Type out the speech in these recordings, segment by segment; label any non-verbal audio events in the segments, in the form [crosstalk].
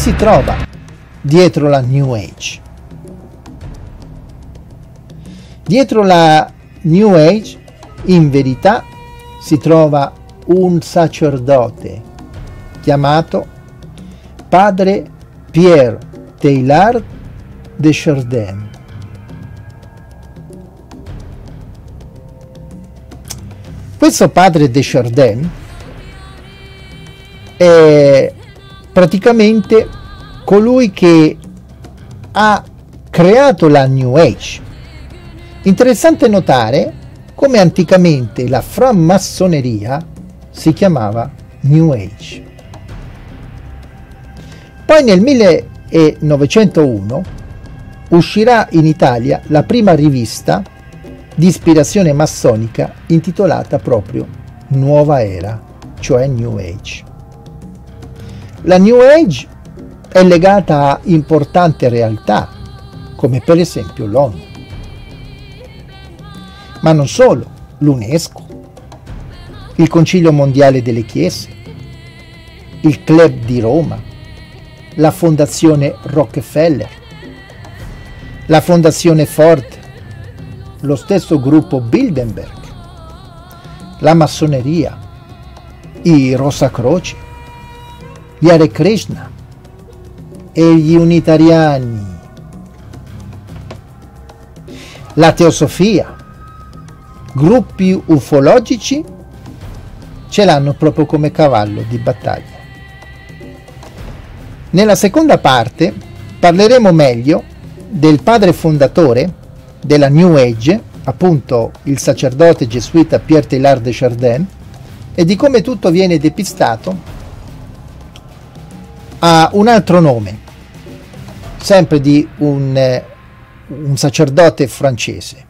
si trova dietro la New Age? Dietro la New Age, in verità, si trova un sacerdote chiamato padre Pierre Teilhard de Chardin. Questo padre de Chardin è praticamente colui che ha creato la New Age. Interessante notare come anticamente la framassoneria si chiamava New Age. Poi nel 1901 uscirà in Italia la prima rivista di ispirazione massonica intitolata proprio Nuova Era, cioè New Age. La New Age è legata a importanti realtà, come per esempio l'ONU. Ma non solo, l'UNESCO, il Concilio Mondiale delle Chiese, il Club di Roma, la Fondazione Rockefeller, la Fondazione Ford, lo stesso gruppo Bilderberg, la massoneria, i Rosacroci, gli Hare Krishna e gli unitariani, la teosofia, gruppi ufologici ce l'hanno proprio come cavallo di battaglia. Nella seconda parte parleremo meglio del padre fondatore della New Age, appunto il sacerdote gesuita Pierre Teilhard de Chardin, e di come tutto viene depistato a un altro nome, sempre di un, eh, un sacerdote francese,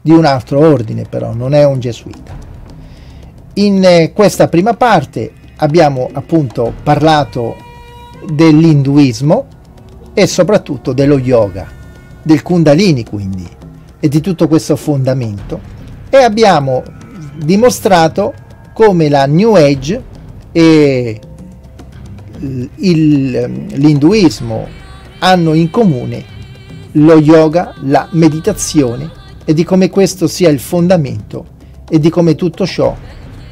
di un altro ordine però, non è un gesuita. In eh, questa prima parte abbiamo appunto parlato dell'induismo e soprattutto dello yoga, del kundalini quindi, e di tutto questo fondamento e abbiamo dimostrato come la New Age e l'induismo hanno in comune lo yoga, la meditazione e di come questo sia il fondamento e di come tutto ciò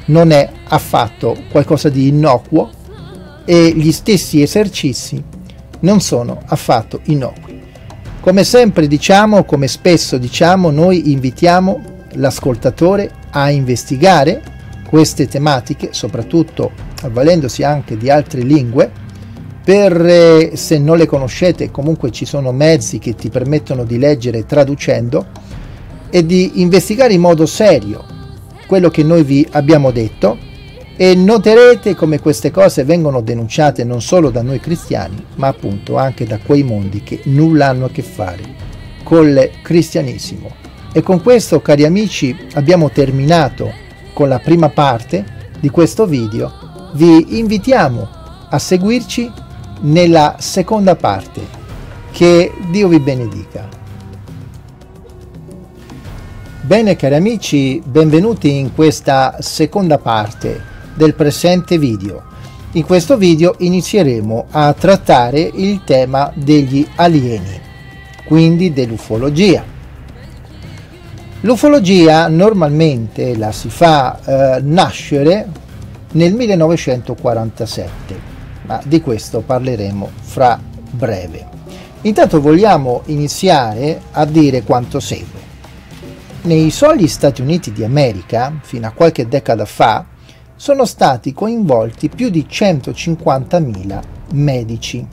non è affatto qualcosa di innocuo e gli stessi esercizi non sono affatto innocui. Come sempre diciamo, come spesso diciamo, noi invitiamo l'ascoltatore a investigare queste tematiche, soprattutto avvalendosi anche di altre lingue, per eh, se non le conoscete comunque ci sono mezzi che ti permettono di leggere traducendo e di investigare in modo serio quello che noi vi abbiamo detto e noterete come queste cose vengono denunciate non solo da noi cristiani ma appunto anche da quei mondi che nulla hanno a che fare col cristianesimo. E con questo cari amici abbiamo terminato con la prima parte di questo video vi invitiamo a seguirci nella seconda parte. Che Dio vi benedica. Bene cari amici, benvenuti in questa seconda parte del presente video. In questo video inizieremo a trattare il tema degli alieni, quindi dell'ufologia. L'ufologia normalmente la si fa eh, nascere nel 1947, ma di questo parleremo fra breve. Intanto vogliamo iniziare a dire quanto segue. Nei soli Stati Uniti di America, fino a qualche decada fa, sono stati coinvolti più di 150.000 medici,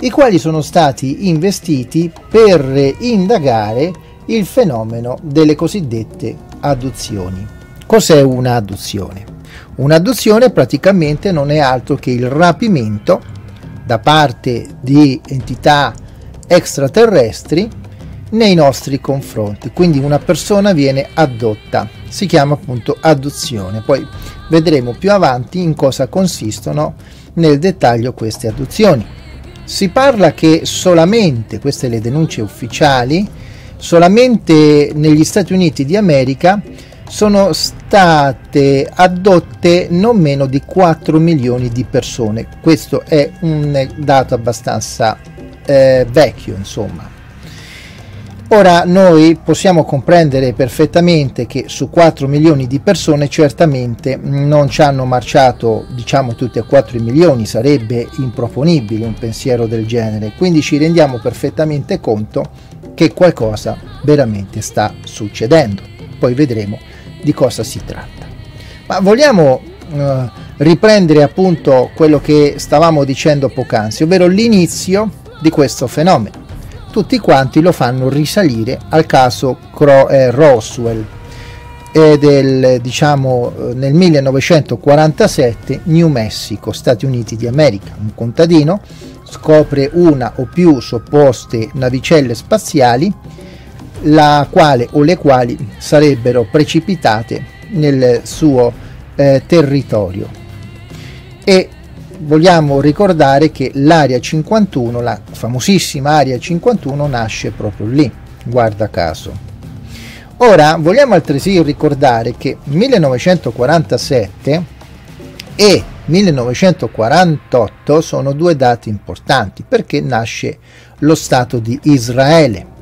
i quali sono stati investiti per indagare il fenomeno delle cosiddette adduzioni. Cos'è una adduzione? Un'adozione praticamente non è altro che il rapimento da parte di entità extraterrestri nei nostri confronti. Quindi una persona viene addotta, si chiama appunto adozione. Poi vedremo più avanti in cosa consistono nel dettaglio queste adozioni. Si parla che solamente, queste le denunce ufficiali, solamente negli Stati Uniti di America sono state addotte non meno di 4 milioni di persone. Questo è un dato abbastanza eh, vecchio, insomma. Ora noi possiamo comprendere perfettamente che su 4 milioni di persone certamente non ci hanno marciato diciamo tutti e 4 milioni, sarebbe improponibile un pensiero del genere, quindi ci rendiamo perfettamente conto che qualcosa veramente sta succedendo. Poi vedremo di cosa si tratta. Ma vogliamo eh, riprendere appunto quello che stavamo dicendo poc'anzi, ovvero l'inizio di questo fenomeno. Tutti quanti lo fanno risalire al caso Cro- eh, Roswell e del, diciamo, eh, nel 1947 New Mexico, Stati Uniti di America. Un contadino scopre una o più supposte navicelle spaziali la quale o le quali sarebbero precipitate nel suo eh, territorio. E vogliamo ricordare che l'area 51 la famosissima area 51 nasce proprio lì guarda caso. Ora vogliamo altresì ricordare che 1947 e 1948 sono due dati importanti perché nasce lo Stato di Israele.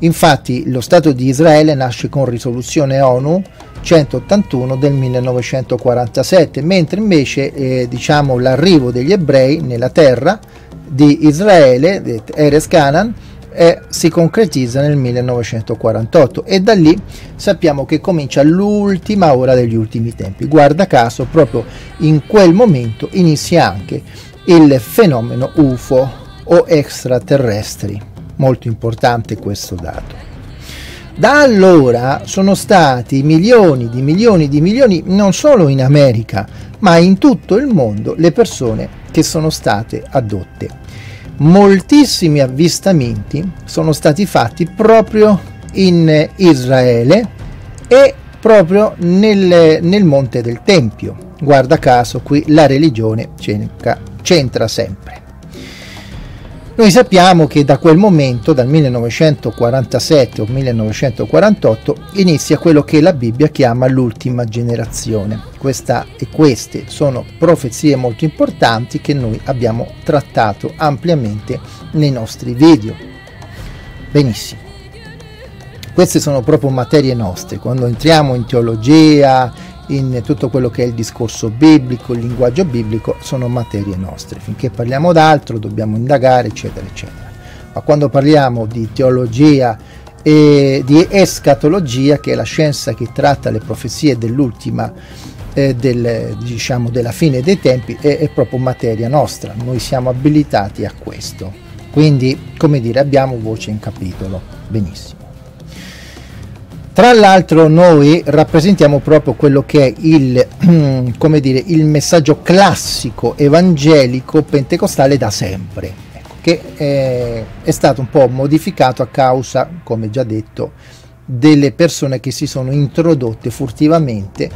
Infatti lo Stato di Israele nasce con risoluzione ONU 181 del 1947, mentre invece eh, diciamo, l'arrivo degli ebrei nella terra di Israele, Eres Canaan, eh, si concretizza nel 1948 e da lì sappiamo che comincia l'ultima ora degli ultimi tempi. Guarda caso, proprio in quel momento inizia anche il fenomeno UFO o extraterrestri molto importante questo dato. Da allora sono stati milioni di milioni di milioni, non solo in America, ma in tutto il mondo, le persone che sono state adotte. Moltissimi avvistamenti sono stati fatti proprio in Israele e proprio nel, nel Monte del Tempio. Guarda caso, qui la religione c'entra, sempre. Noi sappiamo che da quel momento, dal 1947 o 1948, inizia quello che la Bibbia chiama l'ultima generazione. Questa e queste sono profezie molto importanti che noi abbiamo trattato ampiamente nei nostri video. Benissimo. Queste sono proprio materie nostre. Quando entriamo in teologia, in tutto quello che è il discorso biblico, il linguaggio biblico, sono materie nostre. Finché parliamo d'altro dobbiamo indagare, eccetera, eccetera. Ma quando parliamo di teologia e di escatologia, che è la scienza che tratta le profezie dell'ultima, eh, del, diciamo, della fine dei tempi, è, è proprio materia nostra. Noi siamo abilitati a questo. Quindi, come dire, abbiamo voce in capitolo. Benissimo. Tra l'altro noi rappresentiamo proprio quello che è il, [clears throat] dire, il messaggio classico evangelico pentecostale da sempre, ecco, che è, è stato un po' modificato a causa, come già detto, delle persone che si sono introdotte furtivamente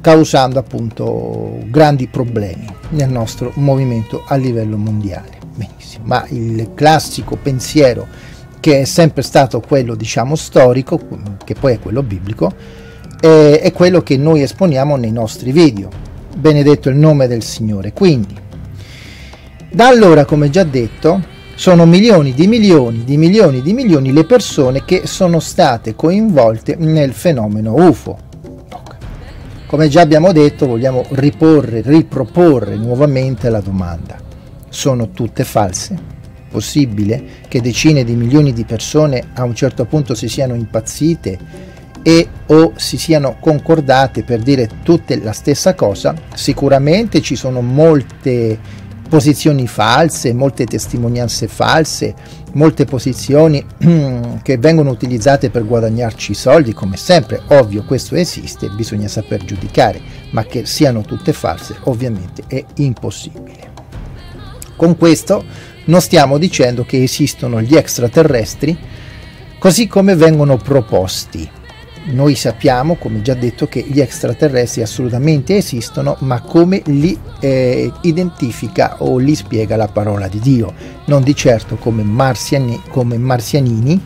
causando appunto grandi problemi nel nostro movimento a livello mondiale. Benissimo, ma il classico pensiero che è sempre stato quello diciamo storico, che poi è quello biblico, è, è quello che noi esponiamo nei nostri video. Benedetto il nome del Signore. Quindi, da allora, come già detto, sono milioni di milioni di milioni di milioni le persone che sono state coinvolte nel fenomeno UFO. Come già abbiamo detto, vogliamo riporre, riproporre nuovamente la domanda. Sono tutte false? Possibile che decine di milioni di persone a un certo punto si siano impazzite e o si siano concordate per dire tutte la stessa cosa, sicuramente ci sono molte posizioni false, molte testimonianze false, molte posizioni [clears throat] che vengono utilizzate per guadagnarci soldi, come sempre, ovvio questo esiste, bisogna saper giudicare, ma che siano tutte false ovviamente è impossibile. Con questo non stiamo dicendo che esistono gli extraterrestri così come vengono proposti. Noi sappiamo, come già detto, che gli extraterrestri assolutamente esistono, ma come li eh, identifica o li spiega la parola di Dio, non di certo come, marziani, come marzianini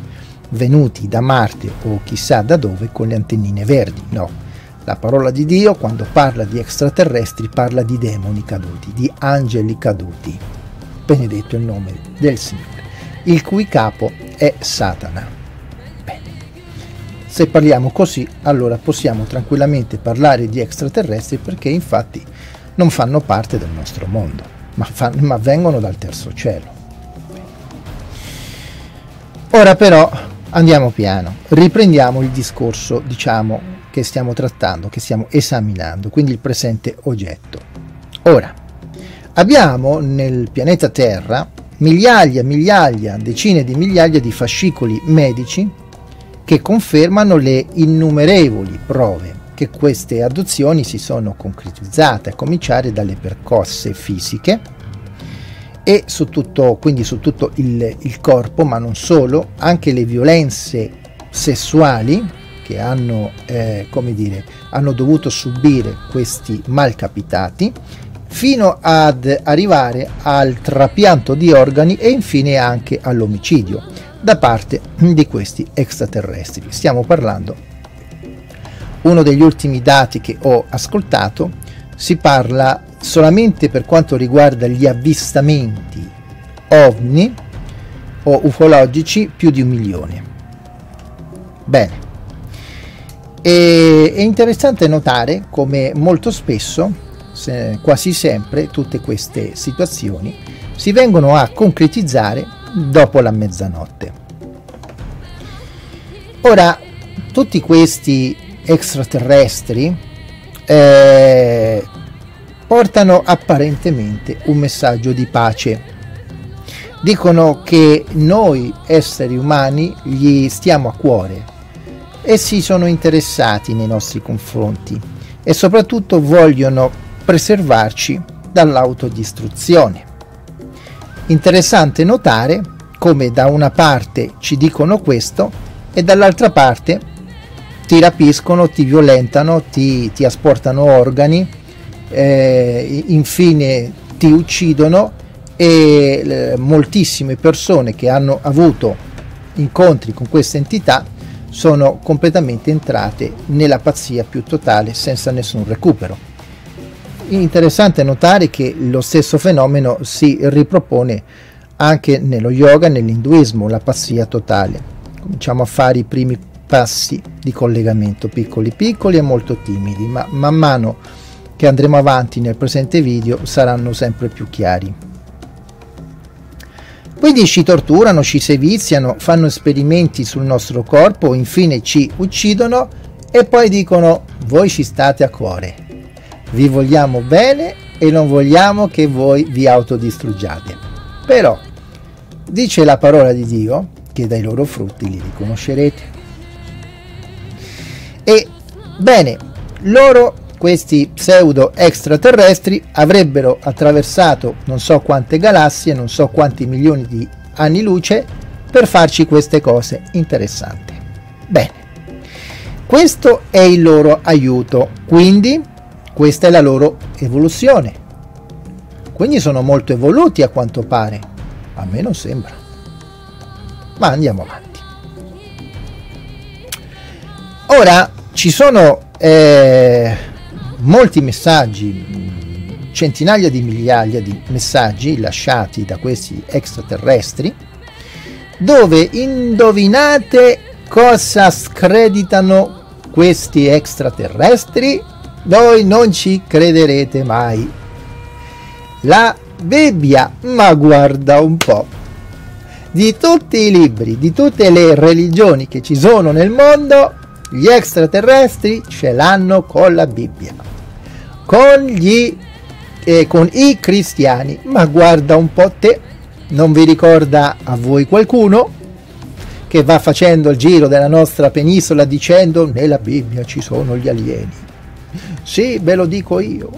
venuti da Marte o chissà da dove con le antennine verdi, no. La parola di Dio quando parla di extraterrestri parla di demoni caduti, di angeli caduti. Benedetto il nome del Signore, il cui capo è Satana. Bene. Se parliamo così, allora possiamo tranquillamente parlare di extraterrestri perché infatti non fanno parte del nostro mondo, ma, fan, ma vengono dal terzo cielo. Ora però andiamo piano, riprendiamo il discorso, diciamo, che stiamo trattando, che stiamo esaminando, quindi il presente oggetto. Ora, abbiamo nel pianeta Terra migliaia, migliaia, decine di migliaia di fascicoli medici che confermano le innumerevoli prove che queste adozioni si sono concretizzate, a cominciare dalle percosse fisiche e su tutto, quindi su tutto il, il corpo, ma non solo, anche le violenze sessuali che hanno, eh, come dire, hanno dovuto subire questi malcapitati fino ad arrivare al trapianto di organi e infine anche all'omicidio da parte di questi extraterrestri. Stiamo parlando, uno degli ultimi dati che ho ascoltato, si parla solamente per quanto riguarda gli avvistamenti ovni o ufologici più di un milione. Bene, e, è interessante notare come molto spesso, se, quasi sempre, tutte queste situazioni si vengono a concretizzare dopo la mezzanotte. Ora, tutti questi extraterrestri eh, portano apparentemente un messaggio di pace. Dicono che noi esseri umani gli stiamo a cuore, e si sono interessati nei nostri confronti e soprattutto vogliono preservarci dall'autodistruzione. Interessante notare come da una parte ci dicono questo e dall'altra parte ti rapiscono, ti violentano, ti, ti asportano organi, eh, infine ti uccidono e eh, moltissime persone che hanno avuto incontri con queste entità sono completamente entrate nella pazzia più totale senza nessun recupero. Interessante notare che lo stesso fenomeno si ripropone anche nello yoga nell'induismo, la pazzia totale. Cominciamo a fare i primi passi di collegamento, piccoli piccoli e molto timidi, ma man mano che andremo avanti nel presente video saranno sempre più chiari. Quindi ci torturano, ci seviziano, fanno esperimenti sul nostro corpo, infine ci uccidono e poi dicono voi ci state a cuore, vi vogliamo bene e non vogliamo che voi vi autodistruggiate. Però dice la parola di Dio che dai loro frutti li riconoscerete. E bene, loro questi pseudo extraterrestri avrebbero attraversato non so quante galassie, non so quanti milioni di anni luce per farci queste cose interessanti. Bene, questo è il loro aiuto, quindi questa è la loro evoluzione. Quindi sono molto evoluti a quanto pare, a me non sembra. Ma andiamo avanti. Ora ci sono eh, molti messaggi, centinaia di migliaia di messaggi lasciati da questi extraterrestri, dove indovinate cosa screditano questi extraterrestri? Voi non ci crederete mai. La Bibbia, ma guarda un po'. Di tutti i libri, di tutte le religioni che ci sono nel mondo, gli extraterrestri ce l'hanno con la Bibbia con gli eh, con i cristiani. Ma guarda un po' te, non vi ricorda a voi qualcuno che va facendo il giro della nostra penisola dicendo nella Bibbia ci sono gli alieni. Sì, ve lo dico io.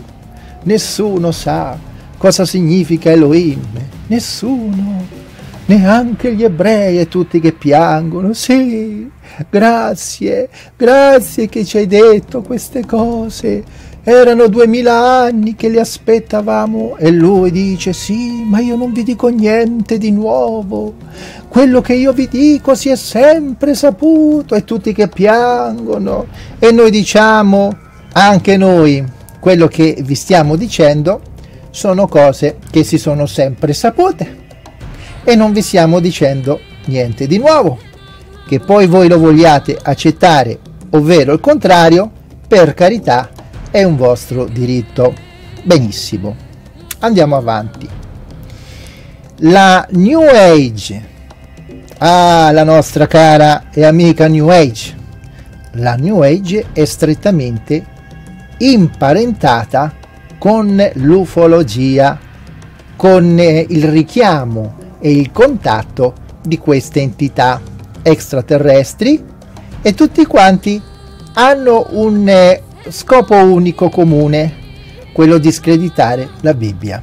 Nessuno sa cosa significa Elohim. Nessuno. Neanche gli ebrei e tutti che piangono. Sì, grazie, grazie che ci hai detto queste cose erano duemila anni che li aspettavamo e lui dice sì, ma io non vi dico niente di nuovo, quello che io vi dico si è sempre saputo e tutti che piangono e noi diciamo anche noi quello che vi stiamo dicendo sono cose che si sono sempre sapute e non vi stiamo dicendo niente di nuovo. Che poi voi lo vogliate accettare, ovvero il contrario, per carità, è un vostro diritto. Benissimo, andiamo avanti. La New Age, ah, la nostra cara e amica New Age. La New Age è strettamente imparentata con l'ufologia, con il richiamo e il contatto di queste entità extraterrestri e tutti quanti hanno un eh, scopo unico comune, quello di screditare la Bibbia.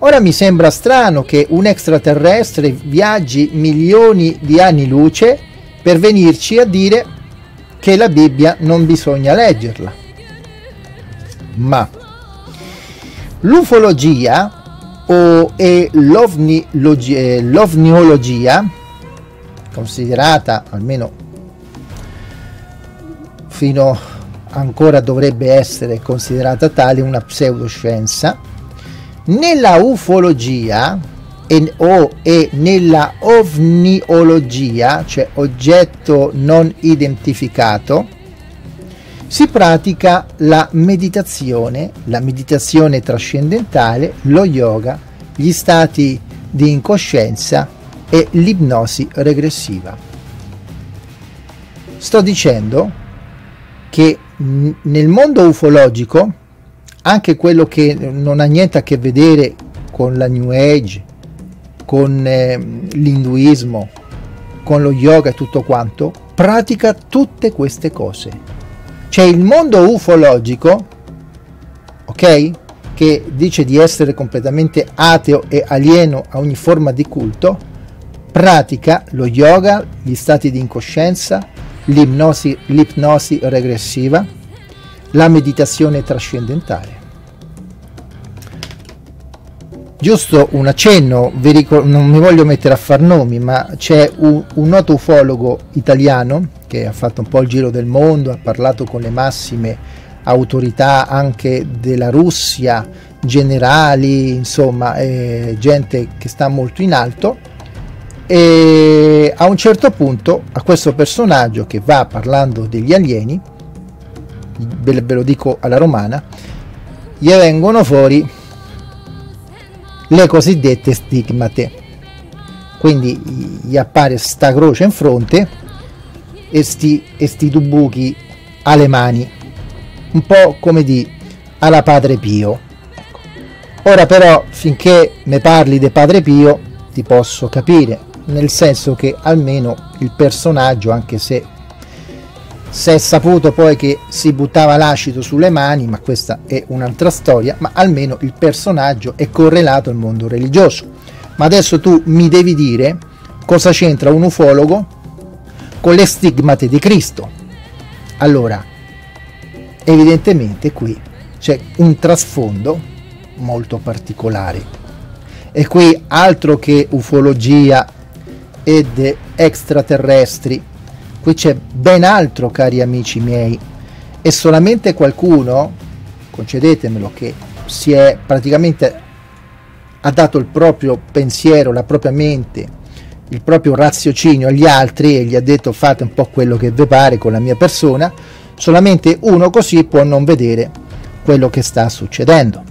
Ora mi sembra strano che un extraterrestre viaggi milioni di anni luce per venirci a dire che la Bibbia non bisogna leggerla. Ma l'ufologia o è l'ovniologia, considerata almeno fino ancora dovrebbe essere considerata tale una pseudoscienza, nella ufologia e, o e nella ovniologia, cioè oggetto non identificato, si pratica la meditazione, la meditazione trascendentale, lo yoga, gli stati di incoscienza e l'ipnosi regressiva. Sto dicendo che nel mondo ufologico, anche quello che non ha niente a che vedere con la New Age, con eh, l'induismo, con lo yoga e tutto quanto, pratica tutte queste cose c'è il mondo ufologico, ok? Che dice di essere completamente ateo e alieno a ogni forma di culto, pratica lo yoga, gli stati di incoscienza, l'ipnosi, l'ipnosi regressiva, la meditazione trascendentale. Giusto un accenno, ricor- non mi voglio mettere a far nomi, ma c'è un, un noto ufologo italiano che ha fatto un po' il giro del mondo, ha parlato con le massime autorità anche della Russia, generali, insomma, eh, gente che sta molto in alto. E a un certo punto a questo personaggio che va parlando degli alieni, ve lo dico alla romana, gli vengono fuori le cosiddette stigmate. Quindi gli appare sta croce in fronte e sti, e sti due buchi alle mani, un po' come di alla Padre Pio. Ora però finché ne parli di Padre Pio ti posso capire, nel senso che almeno il personaggio, anche se si è saputo poi che si buttava l'acido sulle mani, ma questa è un'altra storia, ma almeno il personaggio è correlato al mondo religioso. Ma adesso tu mi devi dire cosa c'entra un ufologo con le stigmate di Cristo. Allora, evidentemente qui c'è un trasfondo molto particolare. E qui altro che ufologia ed extraterrestri Qui c'è ben altro, cari amici miei, e solamente qualcuno, concedetemelo, che si è praticamente ha dato il proprio pensiero, la propria mente, il proprio raziocinio agli altri e gli ha detto fate un po' quello che vi pare con la mia persona, solamente uno così può non vedere quello che sta succedendo.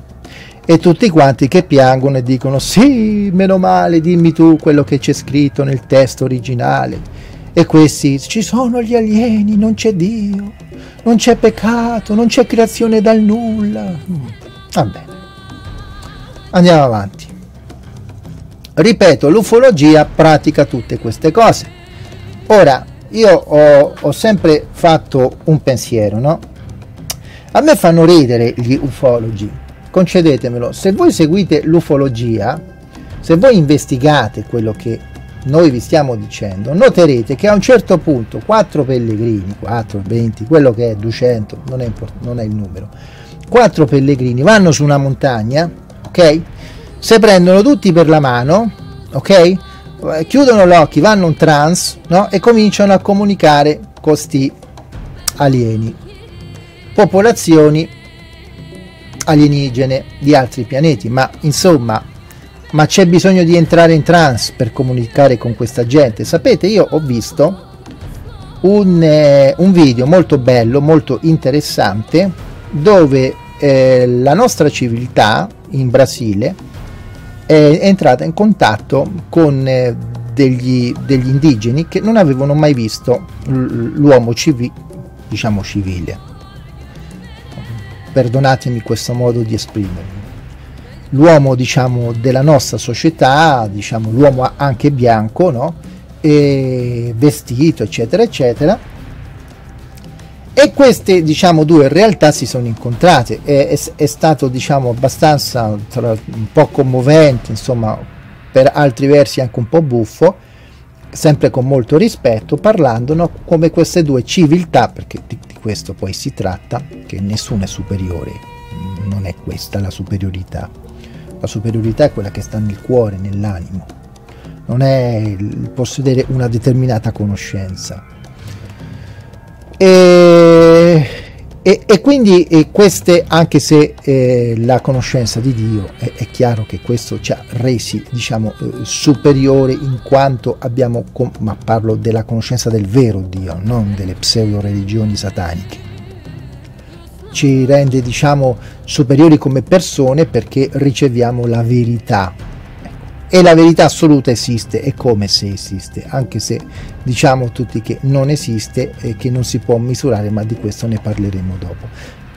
E tutti quanti che piangono e dicono sì, meno male, dimmi tu quello che c'è scritto nel testo originale e questi ci sono gli alieni, non c'è Dio, non c'è peccato, non c'è creazione dal nulla. Va bene. Andiamo avanti. Ripeto, l'ufologia pratica tutte queste cose. Ora, io ho, ho sempre fatto un pensiero, no? A me fanno ridere gli ufologi. Concedetemelo, se voi seguite l'ufologia, se voi investigate quello che noi vi stiamo dicendo, noterete che a un certo punto 4 pellegrini, 4, 20, quello che è 200, non è, non è il numero, 4 pellegrini vanno su una montagna, ok? Se prendono tutti per la mano, ok? Chiudono gli occhi, vanno in trance, no? E cominciano a comunicare con questi alieni, popolazioni alienigene di altri pianeti, ma insomma ma c'è bisogno di entrare in trance per comunicare con questa gente. Sapete, io ho visto un, eh, un video molto bello, molto interessante, dove eh, la nostra civiltà in Brasile è entrata in contatto con eh, degli, degli, indigeni che non avevano mai visto l'uomo civi, diciamo civile. Perdonatemi questo modo di esprimermi l'uomo diciamo della nostra società diciamo l'uomo anche bianco no? vestito eccetera eccetera e queste diciamo due realtà si sono incontrate è, è, è stato diciamo abbastanza tra, un po' commovente insomma per altri versi anche un po' buffo sempre con molto rispetto parlando no? come queste due civiltà perché di, di questo poi si tratta che nessuno è superiore non è questa la superiorità la superiorità è quella che sta nel cuore, nell'animo, non è il possedere una determinata conoscenza. E, e, e quindi e queste, anche se eh, la conoscenza di Dio, è, è, chiaro che questo ci ha resi diciamo, eh, superiori in quanto abbiamo, ma parlo della conoscenza del vero Dio, non delle pseudo religioni sataniche ci rende diciamo superiori come persone perché riceviamo la verità. E la verità assoluta esiste è come se esiste anche se diciamo tutti che non esiste e che non si può misurare ma di questo ne parleremo dopo.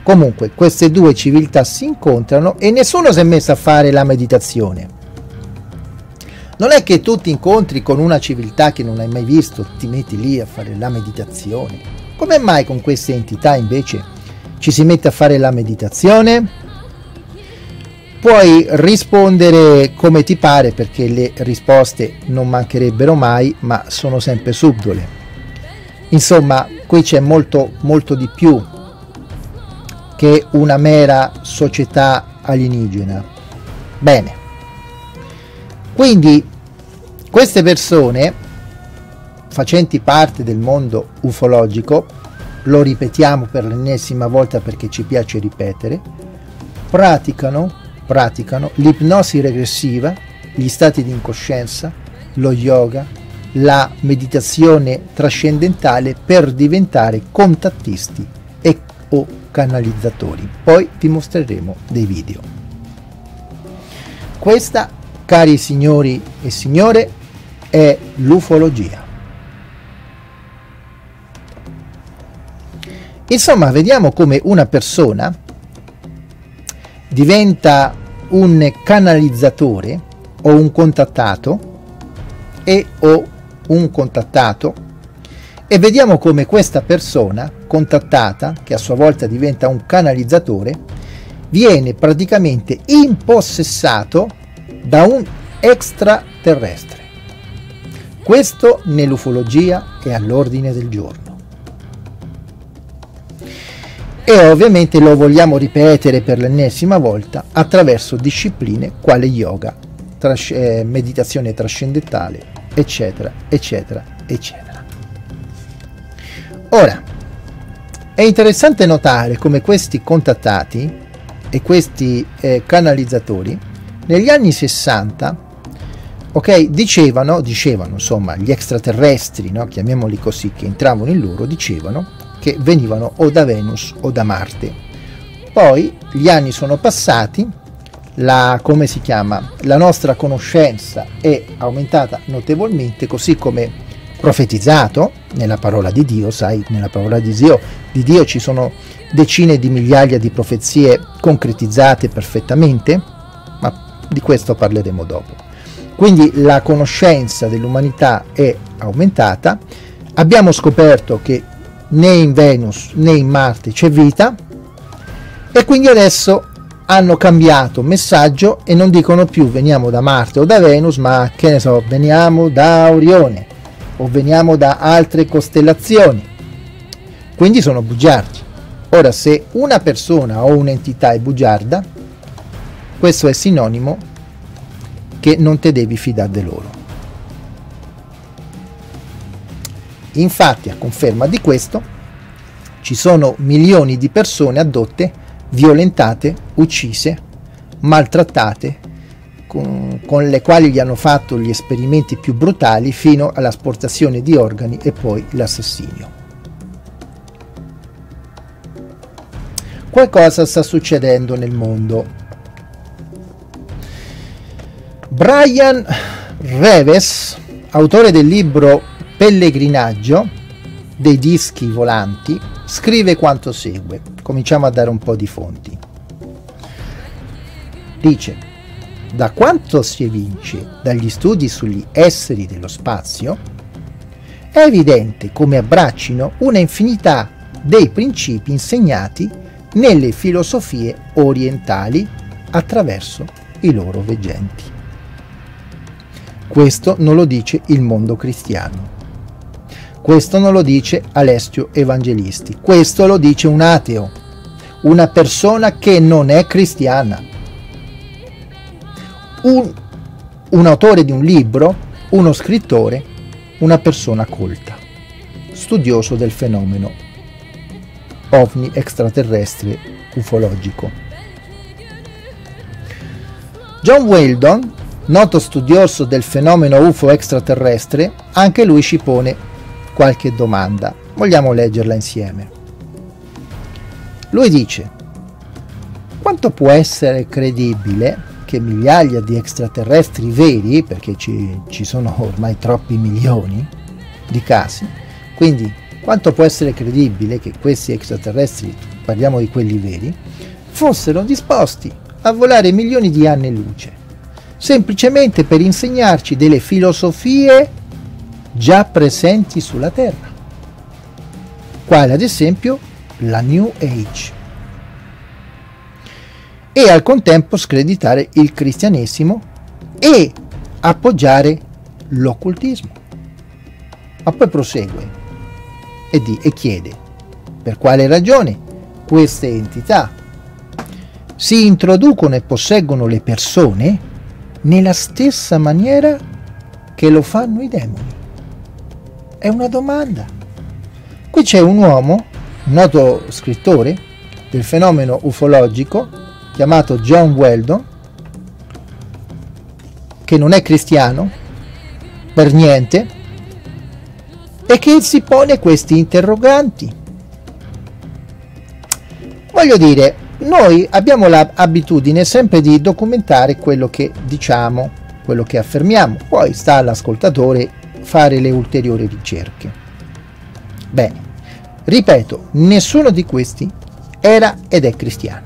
Comunque queste due civiltà si incontrano e nessuno si è messo a fare la meditazione. Non è che tu ti incontri con una civiltà che non hai mai visto ti metti lì a fare la meditazione. Come mai con queste entità invece ci si mette a fare la meditazione, puoi rispondere come ti pare perché le risposte non mancherebbero mai, ma sono sempre subdole. Insomma, qui c'è molto, molto di più che una mera società alienigena. Bene. Quindi queste persone facenti parte del mondo ufologico lo ripetiamo per l'ennesima volta perché ci piace ripetere, praticano, praticano l'ipnosi regressiva, gli stati di incoscienza, lo yoga, la meditazione trascendentale per diventare contattisti e o canalizzatori. Poi vi mostreremo dei video. Questa, cari signori e signore, è l'ufologia. Insomma, vediamo come una persona diventa un canalizzatore o un contattato e o un contattato e vediamo come questa persona contattata, che a sua volta diventa un canalizzatore, viene praticamente impossessato da un extraterrestre. Questo nell'ufologia è all'ordine del giorno e ovviamente lo vogliamo ripetere per l'ennesima volta attraverso discipline quale yoga, tras- eh, meditazione trascendentale, eccetera, eccetera, eccetera. Ora, è interessante notare come questi contattati e questi eh, canalizzatori negli anni 60 ok dicevano dicevano insomma gli extraterrestri no, chiamiamoli così che entravano in loro dicevano che venivano o da Venus o da Marte. Poi gli anni sono passati, la, chiama, la nostra conoscenza è aumentata notevolmente, così come profetizzato nella parola di Dio, sai, nella parola di Dio, di Dio ci sono decine di migliaia di profezie concretizzate perfettamente, ma di questo parleremo dopo. Quindi la conoscenza dell'umanità è aumentata, abbiamo scoperto che né in Venus né in Marte c'è vita e quindi adesso hanno cambiato messaggio e non dicono più veniamo da Marte o da Venus, ma che ne so, veniamo da Orione o veniamo da altre costellazioni. Quindi sono bugiardi. Ora, se una persona o un'entità è bugiarda, questo è sinonimo che non te devi fidare di loro. Infatti, a conferma di questo, ci sono milioni di persone addotte, violentate, uccise, maltrattate, con, con, le quali gli hanno fatto gli esperimenti più brutali fino all'asportazione di organi e poi l'assassinio. Qualcosa sta succedendo nel mondo. Brian Reves, autore del libro Pellegrinaggio dei dischi volanti, scrive quanto segue. Cominciamo a dare un po' di fonti. Dice, da quanto si evince dagli studi sugli esseri dello spazio, è evidente come abbraccino una infinità dei principi insegnati nelle filosofie orientali attraverso i loro veggenti. Questo non lo dice il mondo cristiano. Questo non lo dice Alessio Evangelisti. Questo lo dice un ateo, una persona che non è cristiana. Un, un autore di un libro, uno scrittore, una persona colta, studioso del fenomeno ovni extraterrestre ufologico. John Weldon, noto studioso del fenomeno UFO extraterrestre, anche lui ci pone qualche domanda. Vogliamo leggerla insieme. Lui dice, quanto può essere credibile che migliaia di extraterrestri veri, perché ci, ci sono ormai troppi milioni di casi, quindi quanto può essere credibile che questi extraterrestri, parliamo di quelli veri, fossero disposti a volare milioni di anni luce, semplicemente per insegnarci delle filosofie già presenti sulla Terra, quale ad esempio la New Age, e al contempo screditare il cristianesimo e appoggiare l'occultismo. Ma poi prosegue e, di, e chiede per quale ragione queste entità si introducono e posseggono le persone nella stessa maniera che lo fanno i demoni. È una domanda. Qui c'è un uomo, noto scrittore del fenomeno ufologico, chiamato John Weldon, che non è cristiano, per niente, e che si pone questi interroganti. Voglio dire, noi abbiamo l'abitudine sempre di documentare quello che diciamo, quello che affermiamo, poi sta all'ascoltatore fare le ulteriori ricerche. Bene, ripeto, nessuno di questi era ed è cristiano.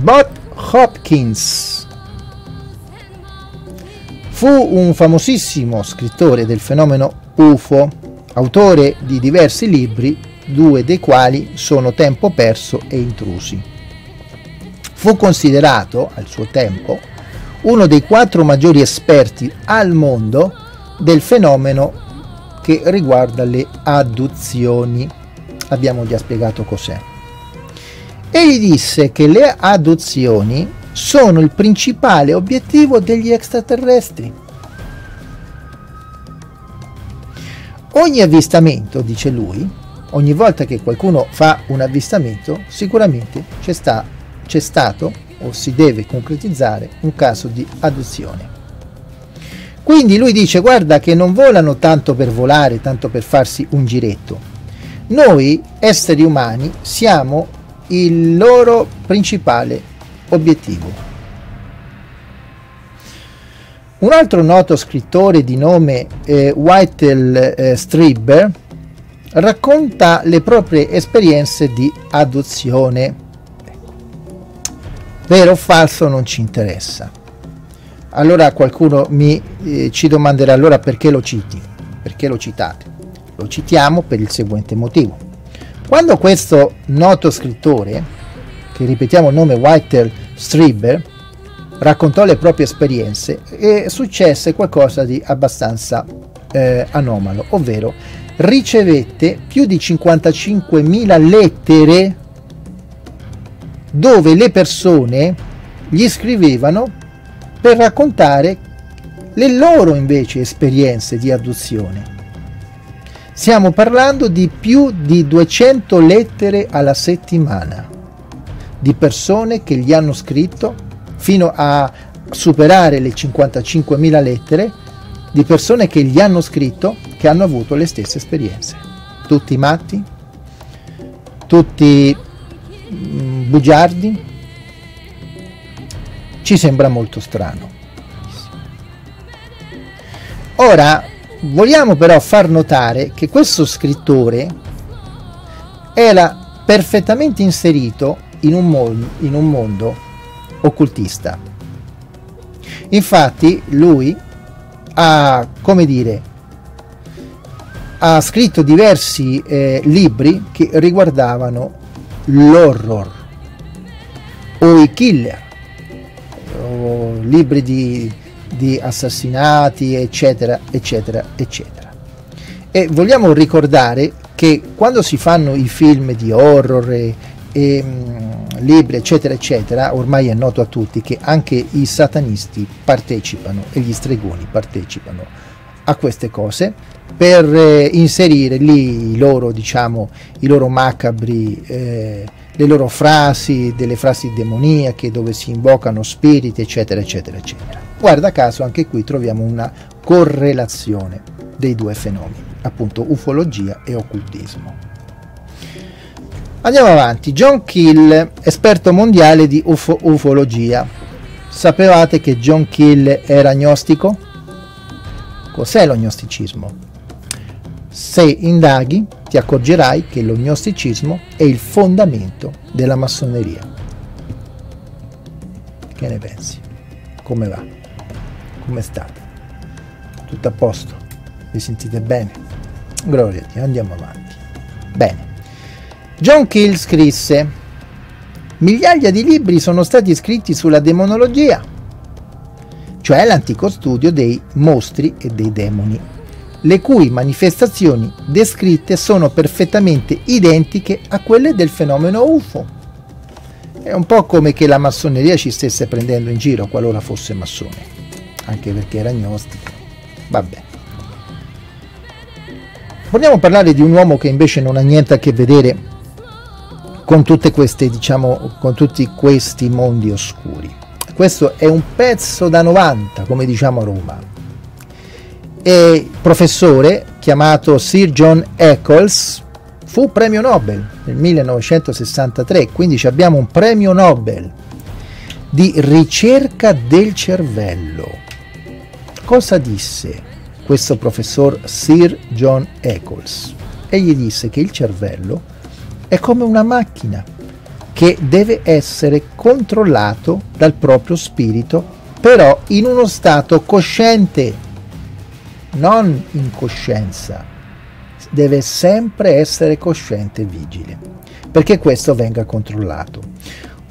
Bob Hopkins fu un famosissimo scrittore del fenomeno UFO, autore di diversi libri, due dei quali sono Tempo perso e Intrusi. Fu considerato, al suo tempo, uno dei quattro maggiori esperti al mondo del fenomeno che riguarda le adduzioni. Abbiamo già spiegato cos'è. Egli disse che le adozioni sono il principale obiettivo degli extraterrestri Ogni avvistamento, dice lui, ogni volta che qualcuno fa un avvistamento, sicuramente c'è, sta, c'è stato o si deve concretizzare un caso di adozione. Quindi lui dice guarda che non volano tanto per volare, tanto per farsi un giretto. Noi esseri umani siamo il loro principale obiettivo. Un altro noto scrittore di nome eh, Whitel eh, Strieber racconta le proprie esperienze di adozione. Vero o falso non ci interessa. Allora qualcuno mi, eh, ci domanderà allora perché lo citi, perché lo citate. Lo citiamo per il seguente motivo. Quando questo noto scrittore, che ripetiamo il nome Walter Strieber, raccontò le proprie esperienze e successe qualcosa di abbastanza eh, anomalo, ovvero ricevette più di 55.000 lettere dove le persone gli scrivevano per raccontare le loro invece esperienze di adozione. Stiamo parlando di più di 200 lettere alla settimana di persone che gli hanno scritto fino a superare le 55.000 lettere di persone che gli hanno scritto che hanno avuto le stesse esperienze. Tutti matti, tutti mm, bugiardi. Ci sembra molto strano. Ora, vogliamo però far notare che questo scrittore era perfettamente inserito in un, mondo, in un mondo occultista. Infatti lui ha, come dire, ha scritto diversi eh, libri che riguardavano l'horror o i killer, o libri di, di assassinati, eccetera, eccetera, eccetera. E vogliamo ricordare che quando si fanno i film di horror e, e mh, libri, eccetera, eccetera, ormai è noto a tutti che anche i satanisti partecipano e gli stregoni partecipano a queste cose per eh, inserire lì i loro, diciamo, i loro macabri, eh, le loro frasi, delle frasi demoniache dove si invocano spiriti, eccetera, eccetera, eccetera. Guarda caso anche qui troviamo una correlazione dei due fenomeni, appunto ufologia e occultismo. Andiamo avanti. John Kill, esperto mondiale di ufo- ufologia. Sapevate che John Kill era agnostico? Cos'è l'agnosticismo? Se indaghi ti accorgerai che l'agnosticismo è il fondamento della massoneria. Che ne pensi? Come va? Come state? Tutto a posto? Vi sentite bene? Gloria a Dio, andiamo avanti. Bene. John Keel scrisse migliaia di libri sono stati scritti sulla demonologia, cioè l'antico studio dei mostri e dei demoni, le cui manifestazioni descritte sono perfettamente identiche a quelle del fenomeno UFO. È un po' come che la massoneria ci stesse prendendo in giro qualora fosse massone, anche perché era agnostica. Vabbè. Vogliamo parlare di un uomo che invece non ha niente a che vedere con queste diciamo con tutti questi mondi oscuri questo è un pezzo da 90 come diciamo a Roma e professore chiamato Sir John Eccles fu premio Nobel nel 1963 quindi abbiamo un premio Nobel di ricerca del cervello. Cosa disse questo professor Sir John Eccles? Egli disse che il cervello è come una macchina che deve essere controllato dal proprio spirito, però in uno stato cosciente, non in coscienza. Deve sempre essere cosciente e vigile, perché questo venga controllato.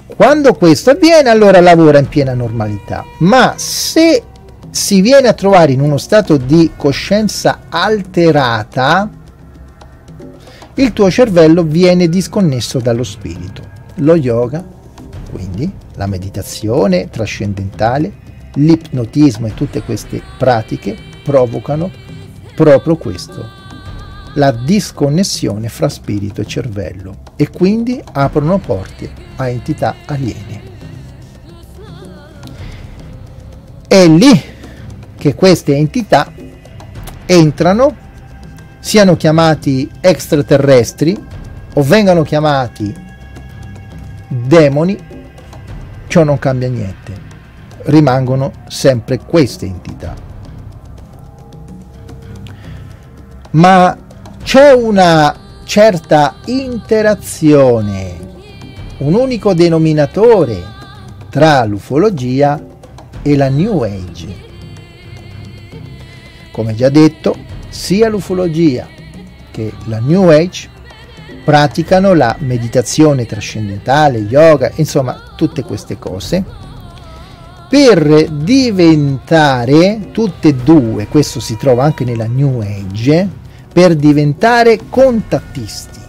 Quando questo avviene, allora lavora in piena normalità, ma se si viene a trovare in uno stato di coscienza alterata, il tuo cervello viene disconnesso dallo spirito. Lo yoga, quindi la meditazione trascendentale, l'ipnotismo e tutte queste pratiche provocano proprio questo, la disconnessione fra spirito e cervello e quindi aprono porte a entità aliene. È lì che queste entità entrano siano chiamati extraterrestri o vengano chiamati demoni, ciò non cambia niente. Rimangono sempre queste entità. Ma c'è una certa interazione, un unico denominatore tra l'ufologia e la New Age. Come già detto, sia l'ufologia che la New Age praticano la meditazione trascendentale, yoga, insomma tutte queste cose, per diventare tutte e due, questo si trova anche nella New Age, per diventare contattisti,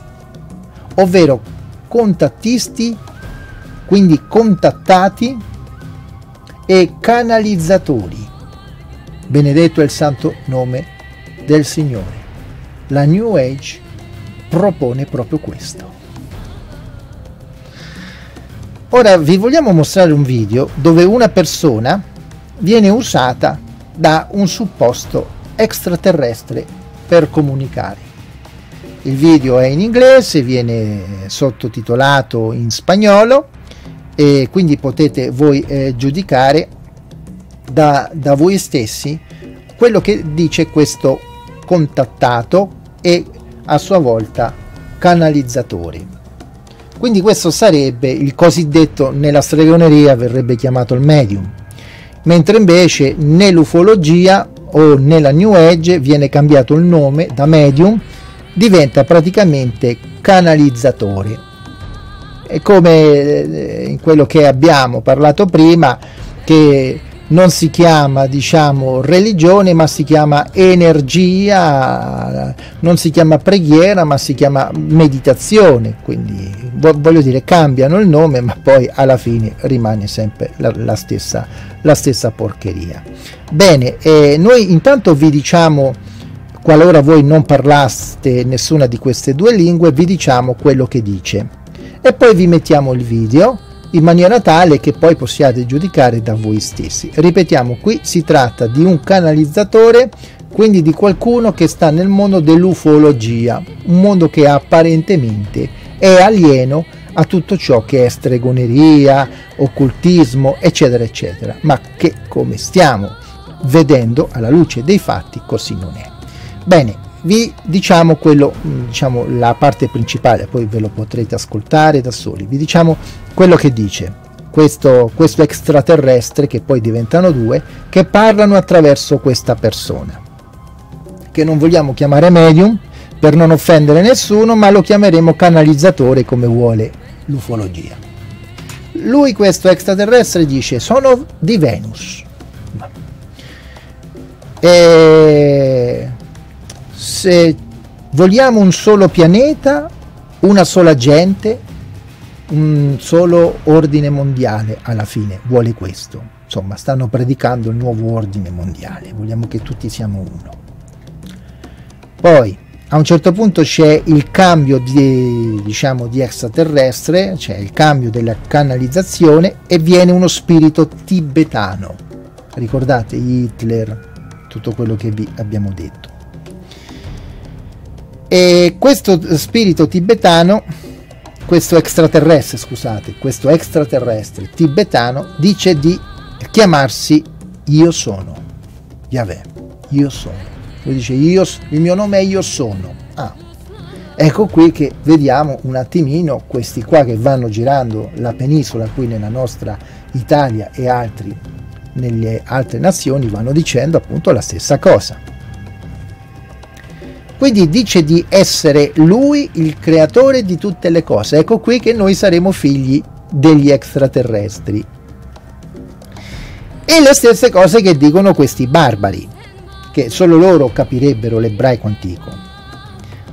ovvero contattisti, quindi contattati e canalizzatori. Benedetto è il santo nome del Signore. La New Age propone proprio questo. Ora vi vogliamo mostrare un video dove una persona viene usata da un supposto extraterrestre per comunicare. Il video è in inglese, viene sottotitolato in spagnolo e quindi potete voi eh, giudicare da, da voi stessi quello che dice questo contattato e a sua volta canalizzatori. Quindi questo sarebbe il cosiddetto nella stregoneria verrebbe chiamato il medium, mentre invece nell'ufologia o nella New Age viene cambiato il nome da medium, diventa praticamente canalizzatore. È come eh, in quello che abbiamo parlato prima, che non si chiama diciamo religione ma si chiama energia non si chiama preghiera ma si chiama meditazione. Quindi voglio dire cambiano il nome ma poi alla fine rimane sempre la, la stessa la stessa porcheria. Bene eh, noi intanto vi diciamo qualora voi non parlaste nessuna di queste due lingue vi diciamo quello che dice. E poi vi mettiamo il video in maniera tale che poi possiate giudicare da voi stessi. Ripetiamo, qui si tratta di un canalizzatore, quindi di qualcuno che sta nel mondo dell'ufologia, un mondo che apparentemente è alieno a tutto ciò che è stregoneria, occultismo, eccetera, eccetera, ma che come stiamo vedendo alla luce dei fatti così non è. Bene, vi diciamo quello, diciamo la parte principale, poi ve lo potrete ascoltare da soli. Vi diciamo quello che dice questo, questo extraterrestre, che poi diventano due, che parlano attraverso questa persona, che non vogliamo chiamare medium per non offendere nessuno, ma lo chiameremo canalizzatore come vuole l'ufologia. Lui, questo extraterrestre, dice: Sono di Venus. E se vogliamo un solo pianeta, una sola gente, un solo ordine mondiale alla fine vuole questo. Insomma, stanno predicando il nuovo ordine mondiale, vogliamo che tutti siamo uno. Poi, a un certo punto c'è il cambio di, diciamo, di extraterrestre, cioè il cambio della canalizzazione e viene uno spirito tibetano. Ricordate Hitler, tutto quello che vi abbiamo detto. E questo spirito tibetano, questo extraterrestre, scusate, questo extraterrestre tibetano dice di chiamarsi Io sono. Yahweh, io sono. Lui dice io, il mio nome è Io sono. Ah, ecco qui che vediamo un attimino questi qua che vanno girando la penisola qui nella nostra Italia e altri nelle altre nazioni vanno dicendo appunto la stessa cosa. Quindi dice di essere lui il creatore di tutte le cose. Ecco qui che noi saremo figli degli extraterrestri. E le stesse cose che dicono questi barbari, che solo loro capirebbero l'ebraico antico.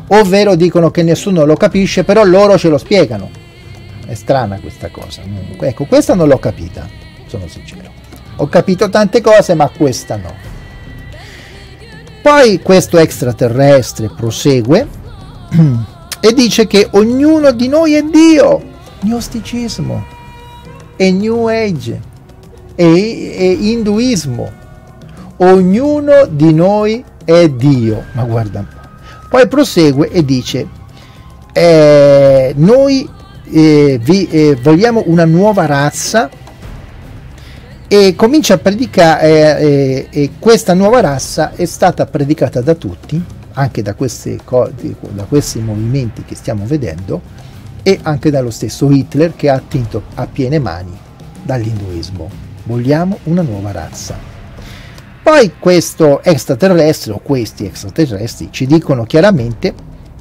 Ovvero dicono che nessuno lo capisce, però loro ce lo spiegano. È strana questa cosa. Ecco, questa non l'ho capita, sono sincero. Ho capito tante cose, ma questa no. Poi questo extraterrestre prosegue [clears throat] e dice che ognuno di noi è Dio, gnosticismo e New Age e, e induismo. Ognuno di noi è Dio, ma guarda un po'. Poi prosegue e dice, eh, noi eh, vi, eh, vogliamo una nuova razza e comincia a predicare eh, e questa nuova razza è stata predicata da tutti anche da, queste, da questi movimenti che stiamo vedendo e anche dallo stesso Hitler che ha attinto a piene mani dall'induismo. Vogliamo una nuova razza. Poi questo extraterrestre o questi extraterrestri ci dicono chiaramente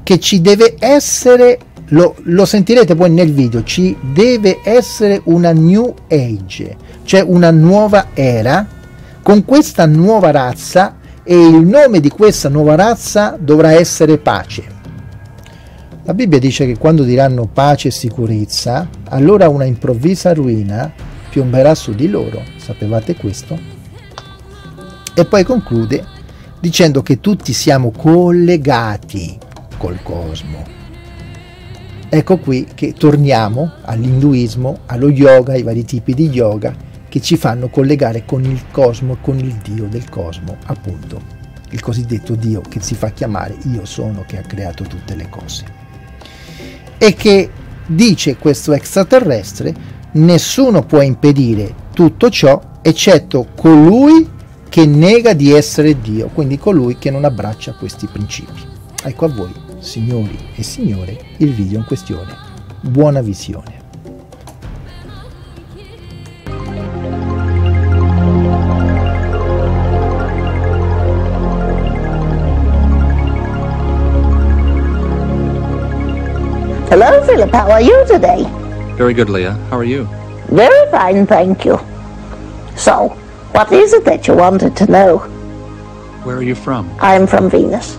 che ci deve essere lo, lo, sentirete poi nel video, ci deve essere una new age, cioè una nuova era con questa nuova razza e il nome di questa nuova razza dovrà essere pace. La Bibbia dice che quando diranno pace e sicurezza, allora una improvvisa ruina piomberà su di loro. Sapevate questo? E poi conclude dicendo che tutti siamo collegati col cosmo Ecco qui che torniamo all'induismo, allo yoga, ai vari tipi di yoga che ci fanno collegare con il cosmo, con il Dio del cosmo, appunto, il cosiddetto Dio che si fa chiamare Io sono che ha creato tutte le cose. E che dice questo extraterrestre, nessuno può impedire tutto ciò eccetto colui che nega di essere Dio, quindi colui che non abbraccia questi principi. Ecco a voi signori e signore, il video in questione. Buona visione. Hello, Philip. How are you today? Very good, Leah. How are you? Very fine, thank you. So, what is it that you wanted to know? Where are you from? I'm from Venus.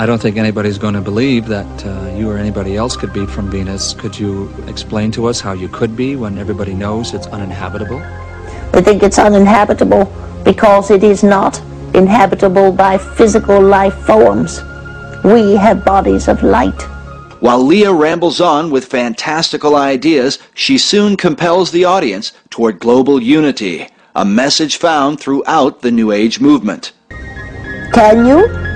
I don't think anybody's going to believe that uh, you or anybody else could be from Venus. Could you explain to us how you could be when everybody knows it's uninhabitable? We think it's uninhabitable because it is not inhabitable by physical life forms. We have bodies of light. While Leah rambles on with fantastical ideas, she soon compels the audience toward global unity, a message found throughout the New Age movement. Can you?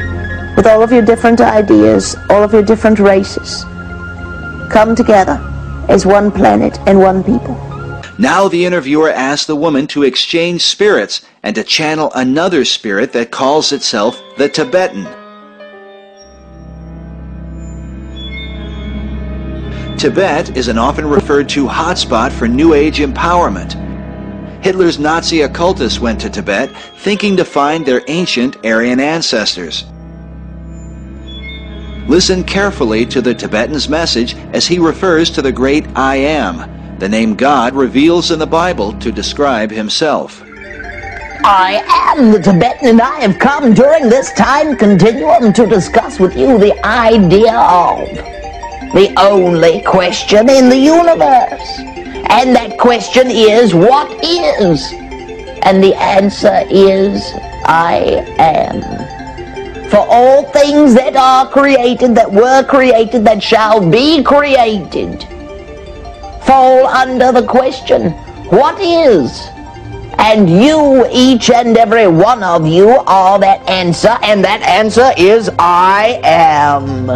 With all of your different ideas, all of your different races, come together as one planet and one people. Now the interviewer asks the woman to exchange spirits and to channel another spirit that calls itself the Tibetan. Tibet is an often referred to hotspot for New Age empowerment. Hitler's Nazi occultists went to Tibet thinking to find their ancient Aryan ancestors. Listen carefully to the Tibetan's message as he refers to the great I Am, the name God reveals in the Bible to describe himself. I am the Tibetan and I have come during this time continuum to discuss with you the idea of the only question in the universe. And that question is, what is? And the answer is, I am. For all things that are created, that were created, that shall be created, fall under the question, what is? And you, each and every one of you, are that answer, and that answer is I am.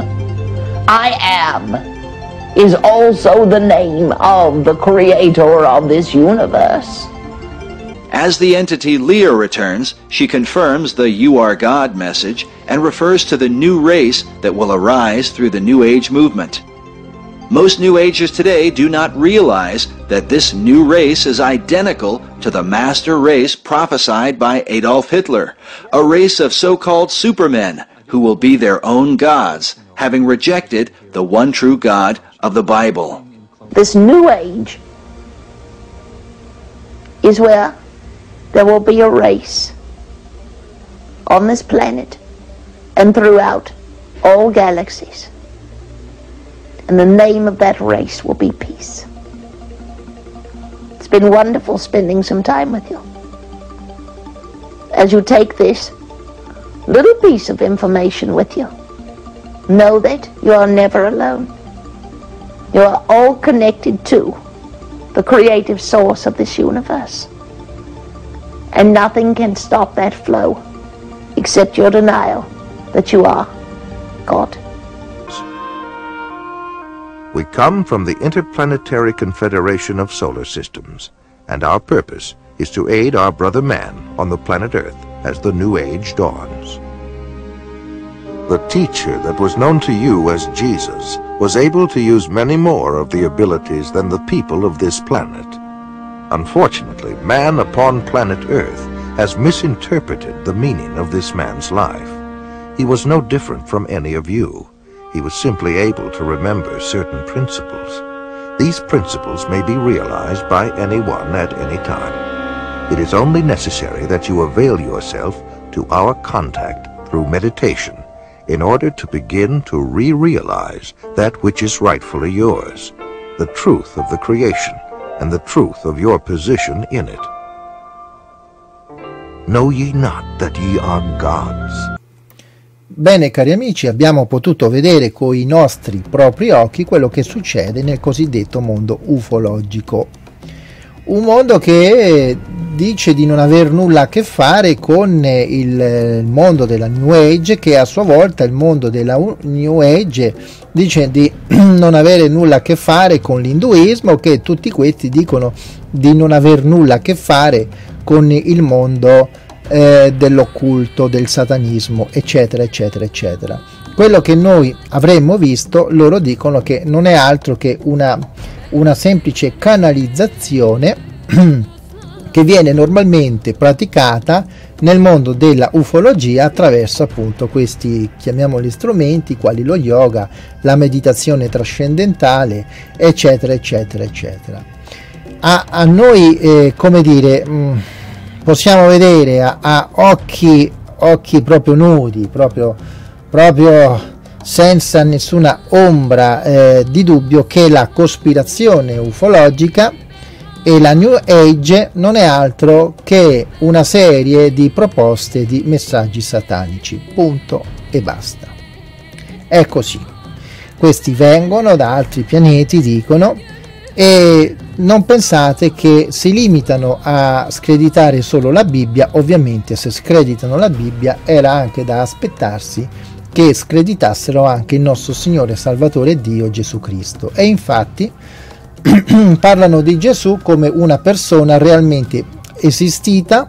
I am is also the name of the creator of this universe. As the entity Leah returns, she confirms the You Are God message and refers to the new race that will arise through the New Age movement. Most New Agers today do not realize that this new race is identical to the master race prophesied by Adolf Hitler, a race of so-called supermen who will be their own gods, having rejected the one true God of the Bible. This new age is where there will be a race on this planet and throughout all galaxies. And the name of that race will be peace. It's been wonderful spending some time with you. As you take this little piece of information with you, know that you are never alone. You are all connected to the creative source of this universe. And nothing can stop that flow except your denial that you are God. We come from the Interplanetary Confederation of Solar Systems, and our purpose is to aid our brother man on the planet Earth as the New Age dawns. The teacher that was known to you as Jesus was able to use many more of the abilities than the people of this planet. Unfortunately, man upon planet Earth has misinterpreted the meaning of this man's life. He was no different from any of you. he was simply able to remember certain principles. These principles may be realized by anyone at any time. It is only necessary that you avail yourself to our contact through meditation in order to begin to re-realize that which is rightfully yours, the truth of the creation and the truth of your position in it. Know ye not that ye are gods? Bene cari amici, abbiamo potuto vedere con i nostri propri occhi quello che succede nel cosiddetto mondo ufologico. Un mondo che dice di non aver nulla a che fare con il mondo della New Age, che a sua volta il mondo della New Age dice di [clears throat] non avere nulla a che fare con l'induismo, che tutti questi dicono di non aver nulla a che fare con il mondo eh, dell'occulto, del satanismo, eccetera, eccetera, eccetera. Quello che noi avremmo visto, loro dicono che non è altro che una, una semplice canalizzazione [clears throat] che viene normalmente praticata nel mondo della ufologia attraverso appunto questi chiamiamoli strumenti quali lo yoga, la meditazione trascendentale, eccetera, eccetera, eccetera. A, a noi, eh, come dire, mm, possiamo vedere a, a occhi, occhi proprio nudi, proprio, proprio senza nessuna ombra eh, di dubbio che la cospirazione ufologica e la New Age non è altro che una serie di proposte di messaggi satanici, punto e basta. È così. Questi vengono da altri pianeti, dicono, e non pensate che si limitano a screditare solo la Bibbia, ovviamente se screditano la Bibbia era anche da aspettarsi che screditassero anche il nostro Signore Salvatore Dio Gesù Cristo. E infatti [clears throat] parlano di Gesù come una persona realmente esistita.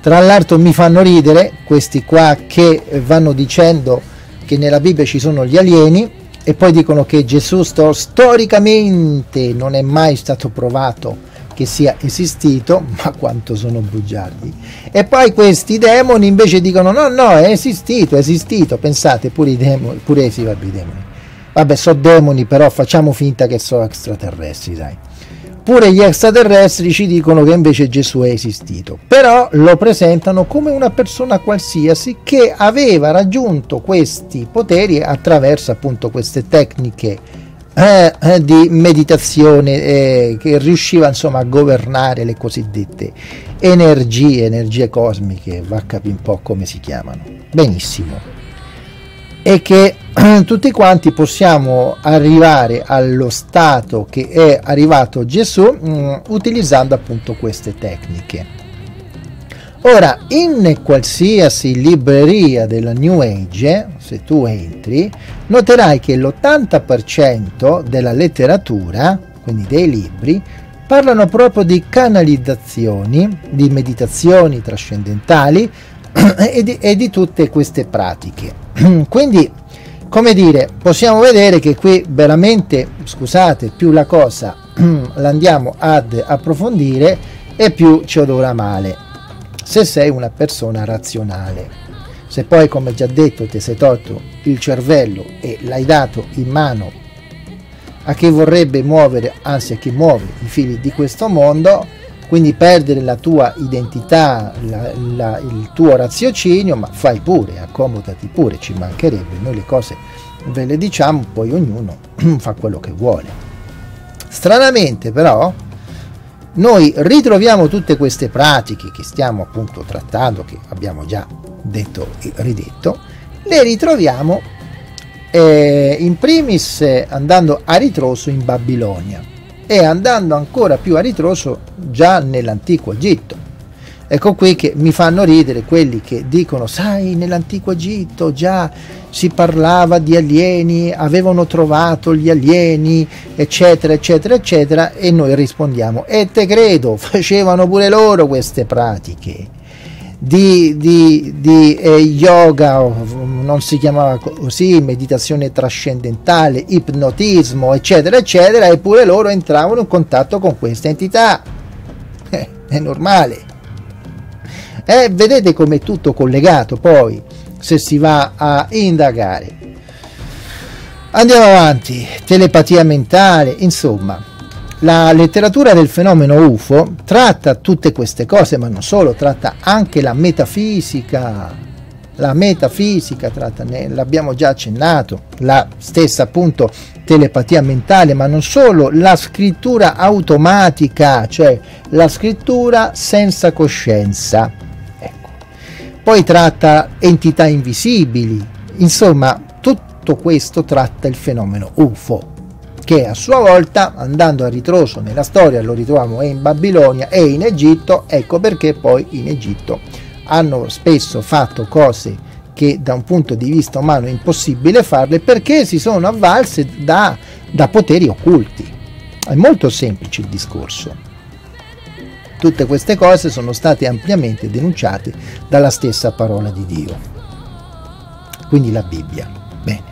Tra l'altro mi fanno ridere questi qua che vanno dicendo che nella Bibbia ci sono gli alieni e poi dicono che Gesù sto, storicamente non è mai stato provato che sia esistito, [laughs] ma quanto sono bugiardi. E poi questi demoni invece dicono no, no, è esistito, è esistito, pensate pure i demoni, pure sì, vabbè, i demoni. Vabbè, sono demoni, però facciamo finta che sono extraterrestri, dai. Pure gli extraterrestri ci dicono che invece Gesù è esistito, però lo presentano come una persona qualsiasi che aveva raggiunto questi poteri attraverso appunto queste tecniche eh, eh, di meditazione eh, che riusciva insomma a governare le cosiddette energie, energie cosmiche, va a capire un po' come si chiamano. Benissimo e che [clears throat] tutti quanti possiamo arrivare allo stato che è arrivato Gesù mh, mm, utilizzando appunto queste tecniche. Ora, in qualsiasi libreria della New Age, se tu entri, noterai che l'80% della letteratura, quindi dei libri, parlano proprio di canalizzazioni, di meditazioni trascendentali [coughs] e di, e di tutte queste pratiche. [coughs] Quindi, come dire, possiamo vedere che qui veramente, scusate, più la cosa [coughs] l'andiamo ad approfondire e più ci odora male. Se sei una persona razionale. Se poi, come già detto, ti sei tolto il cervello e l'hai dato in mano a chi vorrebbe muovere, anzi a chi muove i fili di questo mondo, quindi perdere la tua identità, la, la, il tuo raziocinio, ma fai pure, accomodati pure, ci mancherebbe, noi le cose ve le diciamo, poi ognuno [clears throat] fa quello che vuole. Stranamente però, noi ritroviamo tutte queste pratiche che stiamo appunto trattando, che abbiamo già detto e ridetto, le ritroviamo eh, in primis andando a ritroso in Babilonia e andando ancora più a ritroso già nell'antico Egitto. Ecco qui che mi fanno ridere quelli che dicono, sai, nell'antico Egitto già si parlava di alieni, avevano trovato gli alieni, eccetera, eccetera, eccetera, e noi rispondiamo, e te credo, [laughs] facevano pure loro queste pratiche di, di, di eh, yoga, non si chiamava così, meditazione trascendentale, ipnotismo, eccetera, eccetera, eppure loro entravano in contatto con queste entità. [laughs] Eh, è normale. Eh, vedete come è tutto collegato poi, se si va a indagare. Andiamo avanti, telepatia mentale, insomma, la letteratura del fenomeno UFO tratta tutte queste cose, ma non solo, tratta anche la metafisica. La metafisica tratta, l'abbiamo già accennato, la stessa appunto telepatia mentale, ma non solo, la scrittura automatica, cioè la scrittura senza coscienza. Ecco. Poi tratta entità invisibili, insomma, tutto questo tratta il fenomeno UFO che a sua volta, andando a ritroso nella storia, lo ritroviamo in Babilonia e in Egitto, ecco perché poi in Egitto hanno spesso fatto cose che da un punto di vista umano è impossibile farle perché si sono avvalse da, da poteri occulti. È molto semplice il discorso. Tutte queste cose sono state ampiamente denunciate dalla stessa parola di Dio, quindi la Bibbia. Bene.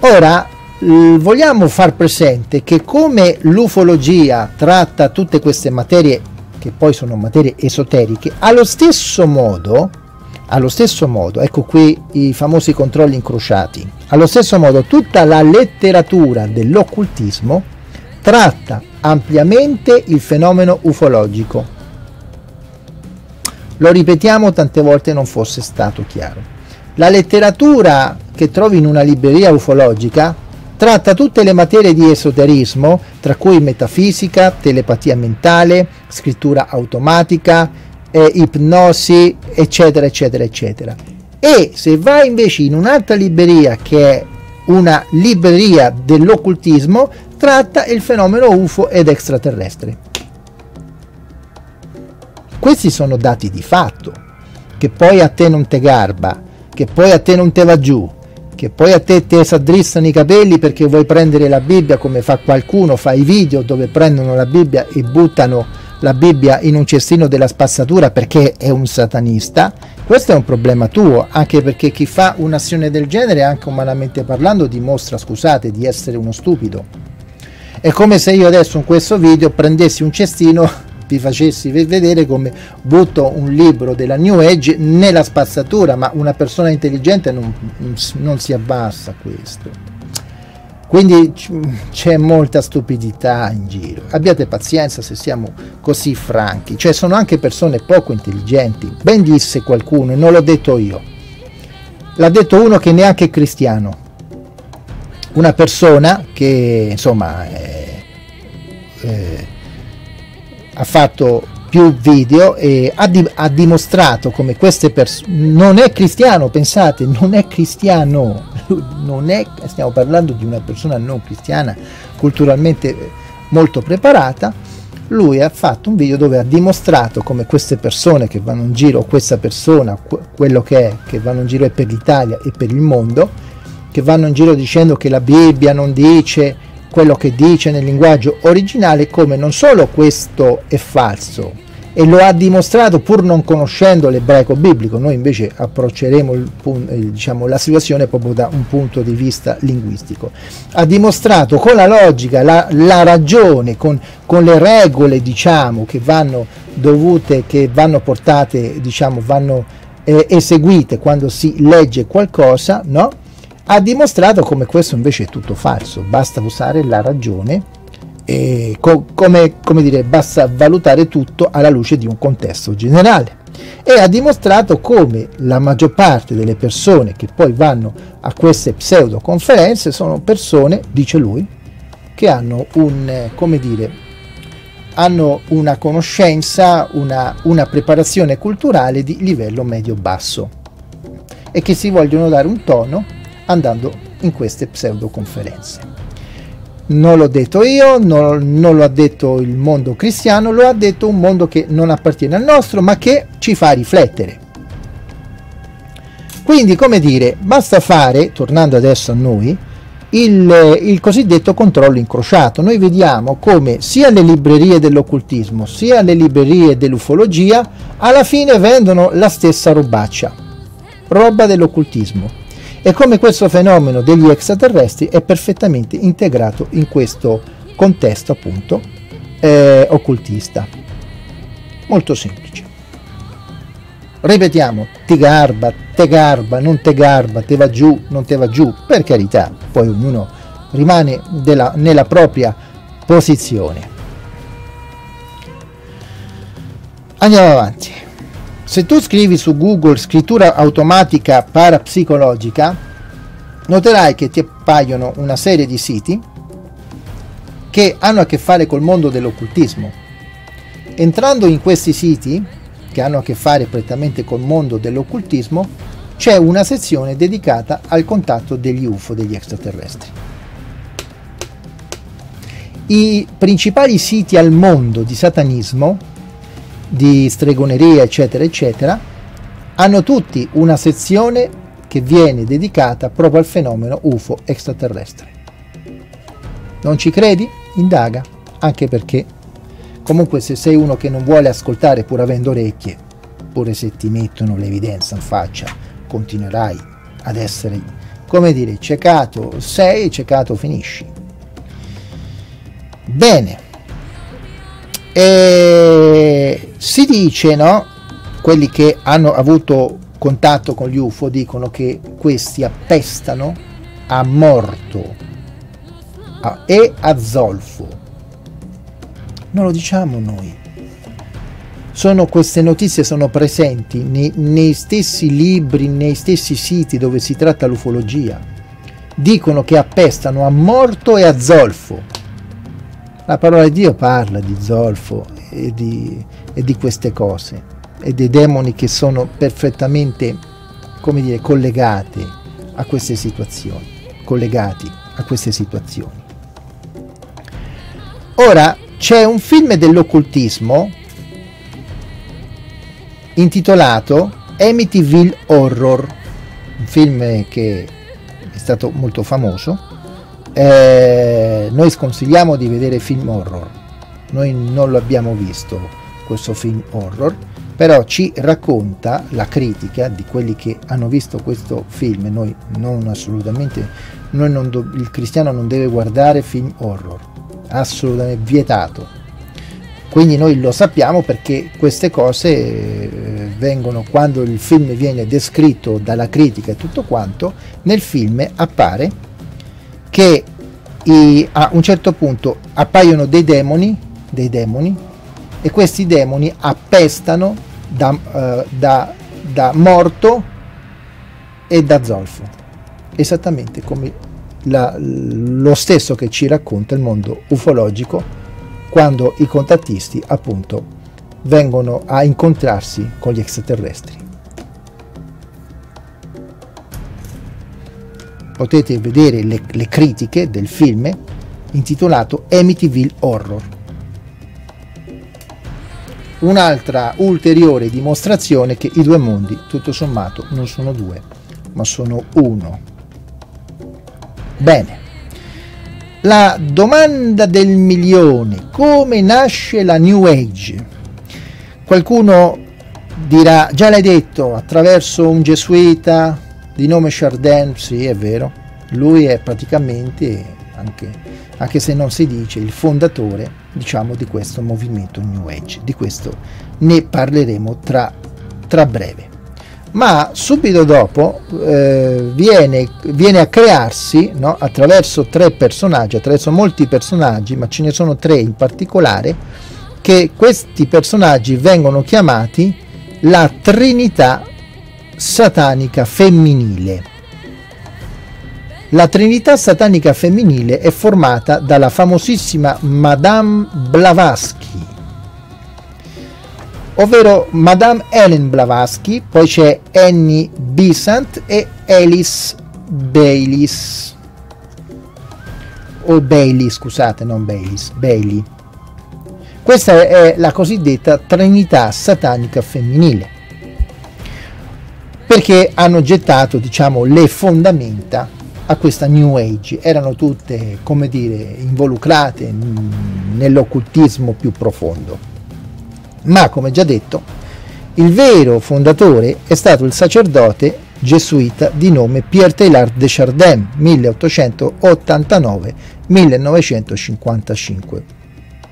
Ora vogliamo far presente che come l'ufologia tratta tutte queste materie che poi sono materie esoteriche, allo stesso modo, allo stesso modo, ecco qui i famosi controlli incrociati, allo stesso modo tutta la letteratura dell'occultismo tratta ampiamente il fenomeno ufologico. Lo ripetiamo tante volte non fosse stato chiaro. La letteratura che trovi in una libreria ufologica Tratta tutte le materie di esoterismo, tra cui metafisica, telepatia mentale, scrittura automatica, eh, ipnosi, eccetera, eccetera, eccetera. E se vai invece in un'altra libreria che è una libreria dell'occultismo, tratta il fenomeno UFO ed extraterrestre. Questi sono dati di fatto, che poi a te non te garba, che poi a te non te va giù, che poi a te ti s'addrizzano i capelli perché vuoi prendere la Bibbia come fa qualcuno, fa i video dove prendono la Bibbia e buttano la Bibbia in un cestino della spazzatura perché è un satanista, questo è un problema tuo, anche perché chi fa un'azione del genere, anche umanamente parlando, dimostra, scusate, di essere uno stupido. È come se io adesso in questo video prendessi un cestino vi facessi vedere come butto un libro della New Age nella spazzatura, ma una persona intelligente non, non si abbassa a questo. Quindi c'è molta stupidità in giro. Abbiate pazienza se siamo così franchi. Cioè sono anche persone poco intelligenti. Ben disse qualcuno, e non l'ho detto io. L'ha detto uno che neanche è cristiano. Una persona che insomma è, è, ha fatto più video e ha, di, ha dimostrato come queste persone non è cristiano pensate non è cristiano [laughs] non è stiamo parlando di una persona non cristiana culturalmente molto preparata lui ha fatto un video dove ha dimostrato come queste persone che vanno in giro questa persona quello che è che vanno in giro è per l'Italia e per il mondo che vanno in giro dicendo che la Bibbia non dice quello che dice nel linguaggio originale come non solo questo è falso e lo ha dimostrato pur non conoscendo l'ebraico biblico, noi invece approcceremo il, diciamo, la situazione proprio da un punto di vista linguistico, ha dimostrato con la logica, la, la ragione, con, con, le regole diciamo, che vanno dovute, che vanno portate, diciamo, vanno eh, eseguite quando si legge qualcosa, no? Ha dimostrato come questo invece è tutto falso, basta usare la ragione e co- come, come dire, basta valutare tutto alla luce di un contesto generale. E ha dimostrato come la maggior parte delle persone che poi vanno a queste pseudo conferenze sono persone, dice lui, che hanno un, come dire, hanno una conoscenza, una, una preparazione culturale di livello medio-basso e che si vogliono dare un tono andando in queste pseudo conferenze. Non l'ho detto io, non, non lo ha detto il mondo cristiano, lo ha detto un mondo che non appartiene al nostro, ma che ci fa riflettere. Quindi, come dire, basta fare, tornando adesso a noi, il, il, cosiddetto controllo incrociato. Noi vediamo come sia le librerie dell'occultismo sia le librerie dell'ufologia alla fine vendono la stessa robaccia, roba dell'occultismo e come questo fenomeno degli extraterrestri è perfettamente integrato in questo contesto appunto eh, occultista. Molto semplice. Ripetiamo, ti garba, te garba, non te garba, te va giù, non te va giù, per carità, poi ognuno rimane della, nella propria posizione. Andiamo avanti. Se tu scrivi su Google scrittura automatica parapsicologica, noterai che ti appaiono una serie di siti che hanno a che fare col mondo dell'occultismo. Entrando in questi siti, che hanno a che fare prettamente col mondo dell'occultismo, c'è una sezione dedicata al contatto degli UFO, degli extraterrestri. I principali siti al mondo di satanismo, di stregoneria, eccetera, eccetera, hanno tutti una sezione che viene dedicata proprio al fenomeno UFO extraterrestre. Non ci credi? Indaga, anche perché comunque se sei uno che non vuole ascoltare pur avendo orecchie, pure se ti mettono l'evidenza in faccia, continuerai ad essere, come dire, ciecato sei ciecato finisci. Bene. E si dice, no? Quelli che hanno avuto contatto con gli UFO dicono che questi appestano a morto a, e a zolfo. Non lo diciamo noi. Sono, queste notizie sono presenti nei, nei stessi libri, nei stessi siti dove si tratta l'ufologia. Dicono che appestano a morto e a zolfo. La parola di Dio parla di zolfo e di, e di queste cose e dei demoni che sono perfettamente, come dire, collegati a queste situazioni, collegati a queste situazioni. Ora c'è un film dell'occultismo intitolato Amityville Horror, un film che è stato molto famoso. Eh, noi sconsigliamo di vedere film horror, noi non lo abbiamo visto questo film horror, però ci racconta la critica di quelli che hanno visto questo film. Noi non assolutamente, noi non do, il cristiano non deve guardare film horror assolutamente vietato. Quindi noi lo sappiamo perché queste cose eh, vengono, quando il film viene descritto dalla critica e tutto quanto, nel film appare che i, a un certo punto appaiono dei demoni, dei demoni e questi demoni appestano da, uh, da, da morto e da zolfo, esattamente come la, lo stesso che ci racconta il mondo ufologico quando i contattisti appunto vengono a incontrarsi con gli extraterrestri. Potete vedere le, le critiche del film intitolato Amityville Horror. Un'altra ulteriore dimostrazione che i due mondi, tutto sommato, non sono due, ma sono uno. Bene. La domanda del milione, come nasce la New Age? Qualcuno dirà, già l'hai detto, attraverso un gesuita di nome Chardin, sì è vero, lui è praticamente, anche, anche se non si dice, il fondatore diciamo, di questo movimento New Age. Di questo ne parleremo tra, tra breve ma subito dopo eh, viene, viene, a crearsi no, attraverso tre personaggi, attraverso molti personaggi, ma ce ne sono tre in particolare, che questi personaggi vengono chiamati la Trinità satanica femminile. La Trinità satanica femminile è formata dalla famosissima Madame Blavatsky, ovvero Madame Helen Blavatsky, poi c'è Annie Besant e Alice Baylis o Bailey, scusate, non Baylis, Bailey. Questa è la cosiddetta Trinità satanica femminile. Perché hanno gettato, diciamo, le fondamenta a questa New Age. Erano tutte, come dire, involucrate nell'occultismo più profondo ma come già detto, il vero fondatore è stato il sacerdote gesuita di nome Pierre Teilhard de Chardin 1889-1955.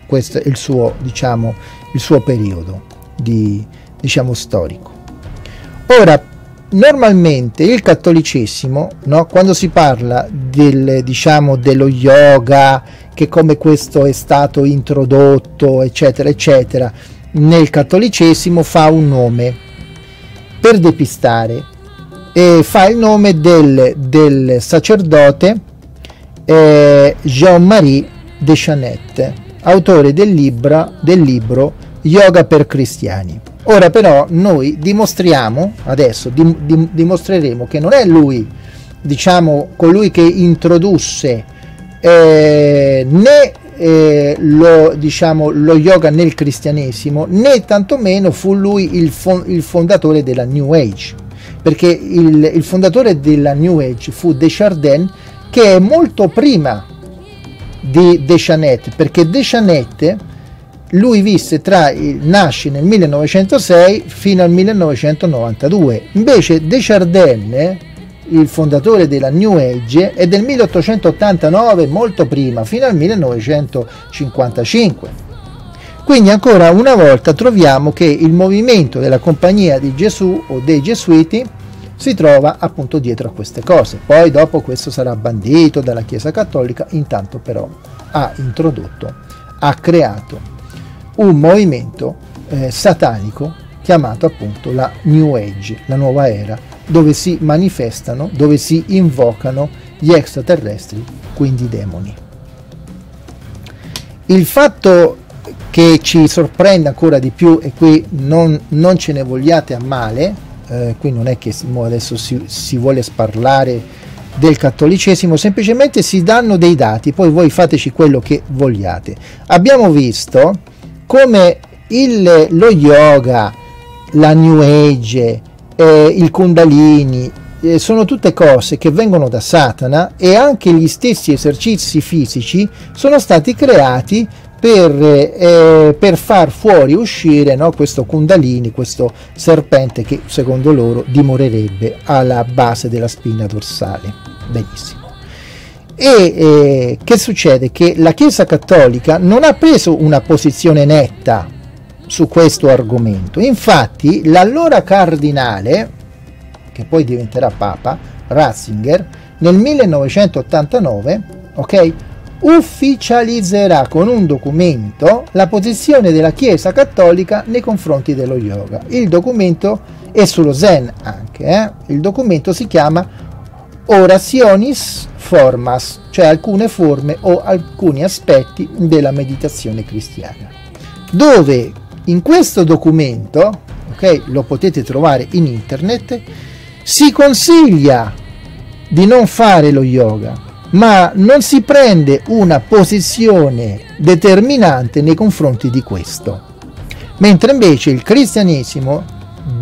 Questo è il suo, diciamo, il suo periodo di, diciamo, storico. Ora, normalmente il cattolicesimo, no, quando si parla del, diciamo, dello yoga, che come questo è stato introdotto, eccetera, eccetera, nel cattolicesimo fa un nome per depistare e fa il nome del, del sacerdote eh, Jean-Marie Deschanette, autore del libro, del libro Yoga per cristiani. Ora però noi dimostriamo, adesso dim, dim, dimostreremo che non è lui, diciamo, colui che introdusse eh, né eh, lo, diciamo, lo yoga nel cristianesimo, né tantomeno fu lui il, fon- il fondatore della New Age, perché il, il fondatore della New Age fu Deschardin, che è molto prima di Deschanette, perché Deschanette lui visse tra nasce nel 1906 fino al 1992 invece Desjardins il fondatore della New Age è del 1889 molto prima fino al 1955 quindi ancora una volta troviamo che il movimento della compagnia di Gesù o dei Gesuiti si trova appunto dietro a queste cose. Poi dopo questo sarà bandito dalla Chiesa Cattolica intanto però ha introdotto ha creato un movimento eh, satanico chiamato appunto la New Age, la nuova era, dove si manifestano, dove si invocano gli extraterrestri, quindi i demoni. Il fatto che ci sorprenda ancora di più, e qui non, non ce ne vogliate a male, eh, qui non è che adesso si, si vuole sparlare del cattolicesimo, semplicemente si danno dei dati, poi voi fateci quello che vogliate. Abbiamo visto come il, lo yoga, la New Age, eh, il Kundalini, eh, sono tutte cose che vengono da Satana e anche gli stessi esercizi fisici sono stati creati per, eh, per far fuori uscire no, questo Kundalini, questo serpente che secondo loro dimorerebbe alla base della spina dorsale. Benissimo. E eh, che succede? Che la Chiesa Cattolica non ha preso una posizione netta su questo argomento. Infatti, l'allora cardinale, che poi diventerà Papa, Ratzinger, nel 1989, ok, ufficializzerà con un documento la posizione della Chiesa Cattolica nei confronti dello yoga. Il documento è sullo Zen anche, eh? il documento si chiama Orationis formas, cioè alcune forme o alcuni aspetti della meditazione cristiana. Dove in questo documento, ok, lo potete trovare in internet, si consiglia di non fare lo yoga, ma non si prende una posizione determinante nei confronti di questo. Mentre invece il cristianesimo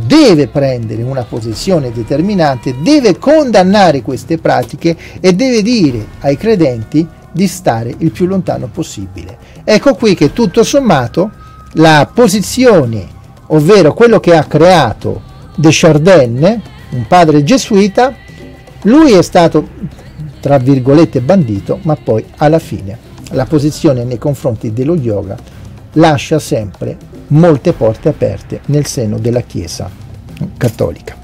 deve prendere una posizione determinante, deve condannare queste pratiche e deve dire ai credenti di stare il più lontano possibile. Ecco qui che tutto sommato la posizione, ovvero quello che ha creato Deschardin, un padre gesuita, lui è stato tra virgolette bandito, ma poi alla fine la posizione nei confronti dello yoga lascia sempre molte porte aperte nel seno della Chiesa cattolica.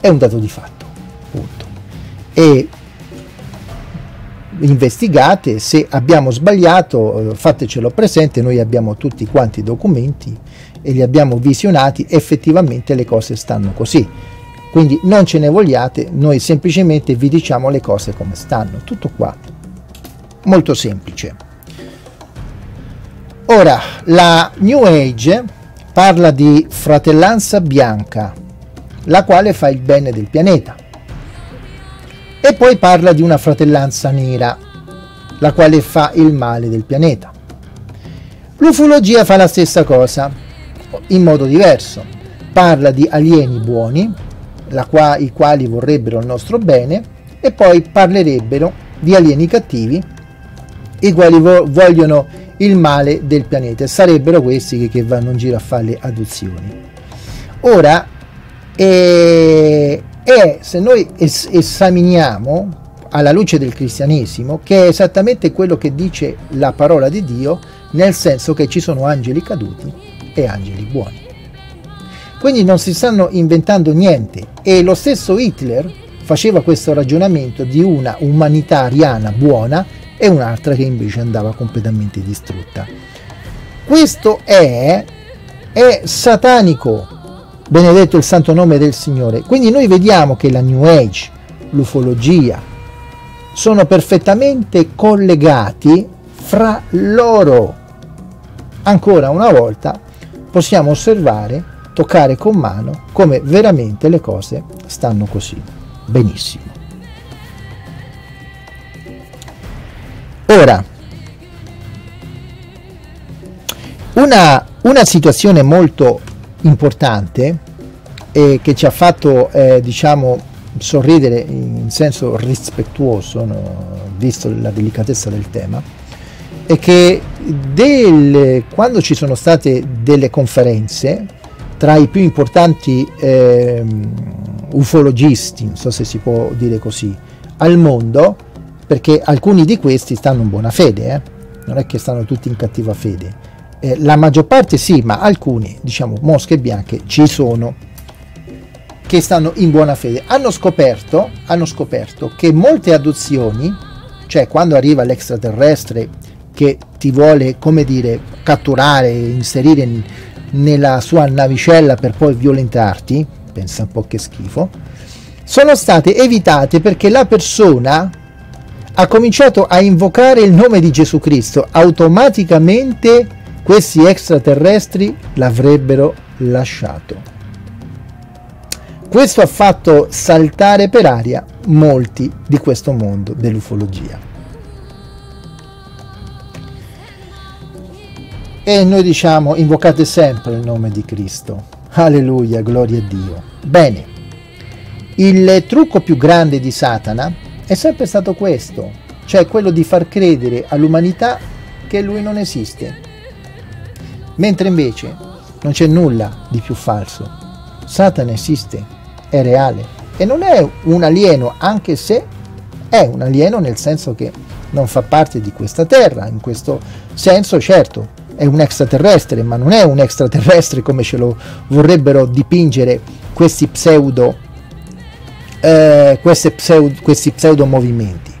È un dato di fatto, punto. E investigate, se abbiamo sbagliato eh, fatecelo presente, noi abbiamo tutti quanti i documenti e li abbiamo visionati, effettivamente le cose stanno così. Quindi non ce ne vogliate, noi semplicemente vi diciamo le cose come stanno, tutto qua. Molto semplice. Ora, la New Age parla di fratellanza bianca, la quale fa il bene del pianeta. E poi parla di una fratellanza nera, la quale fa il male del pianeta. L'ufologia fa la stessa cosa, in modo diverso. Parla di alieni buoni, qua, i quali vorrebbero il nostro bene, e poi parlerebbero di alieni cattivi, i quali vo- vogliono il male del pianeta. Sarebbero questi che, che vanno in giro a fare le adozioni. Ora, eh, è, se noi es- esaminiamo alla luce del cristianesimo, che è esattamente quello che dice la parola di Dio, nel senso che ci sono angeli caduti e angeli buoni. Quindi non si stanno inventando niente e lo stesso Hitler faceva questo ragionamento di una umanità ariana buona e un'altra che invece andava completamente distrutta. Questo è, è satanico, benedetto il santo nome del Signore. Quindi noi vediamo che la New Age, l'ufologia, sono perfettamente collegati fra loro. Ancora una volta possiamo osservare toccare con mano come veramente le cose stanno così. Benissimo. Ora, una, una situazione molto importante e che ci ha fatto, eh, diciamo, sorridere in senso rispettuoso, no, visto la delicatezza del tema, è che del, quando ci sono state delle conferenze, tra i più importanti eh, ufologisti, non so se si può dire così, al mondo, perché alcuni di questi stanno in buona fede, eh? non è che stanno tutti in cattiva fede. Eh, la maggior parte sì, ma alcuni, diciamo, mosche bianche ci sono che stanno in buona fede. Hanno scoperto, hanno scoperto che molte adozioni, cioè quando arriva l'extraterrestre che ti vuole, come dire, catturare, inserire in, nella sua navicella per poi violentarti, pensa un po' che schifo, sono state evitate perché la persona ha cominciato a invocare il nome di Gesù Cristo, automaticamente questi extraterrestri l'avrebbero lasciato. Questo ha fatto saltare per aria molti di questo mondo dell'ufologia. E noi diciamo invocate sempre il nome di Cristo. Alleluia, gloria a Dio. Bene, il trucco più grande di Satana è sempre stato questo, cioè quello di far credere all'umanità che lui non esiste. Mentre invece non c'è nulla di più falso. Satana esiste, è reale e non è un alieno, anche se è un alieno nel senso che non fa parte di questa terra, in questo senso certo è un extraterrestre, ma non è un extraterrestre come ce lo vorrebbero dipingere questi pseudo, eh, pseudo, questi pseudo movimenti.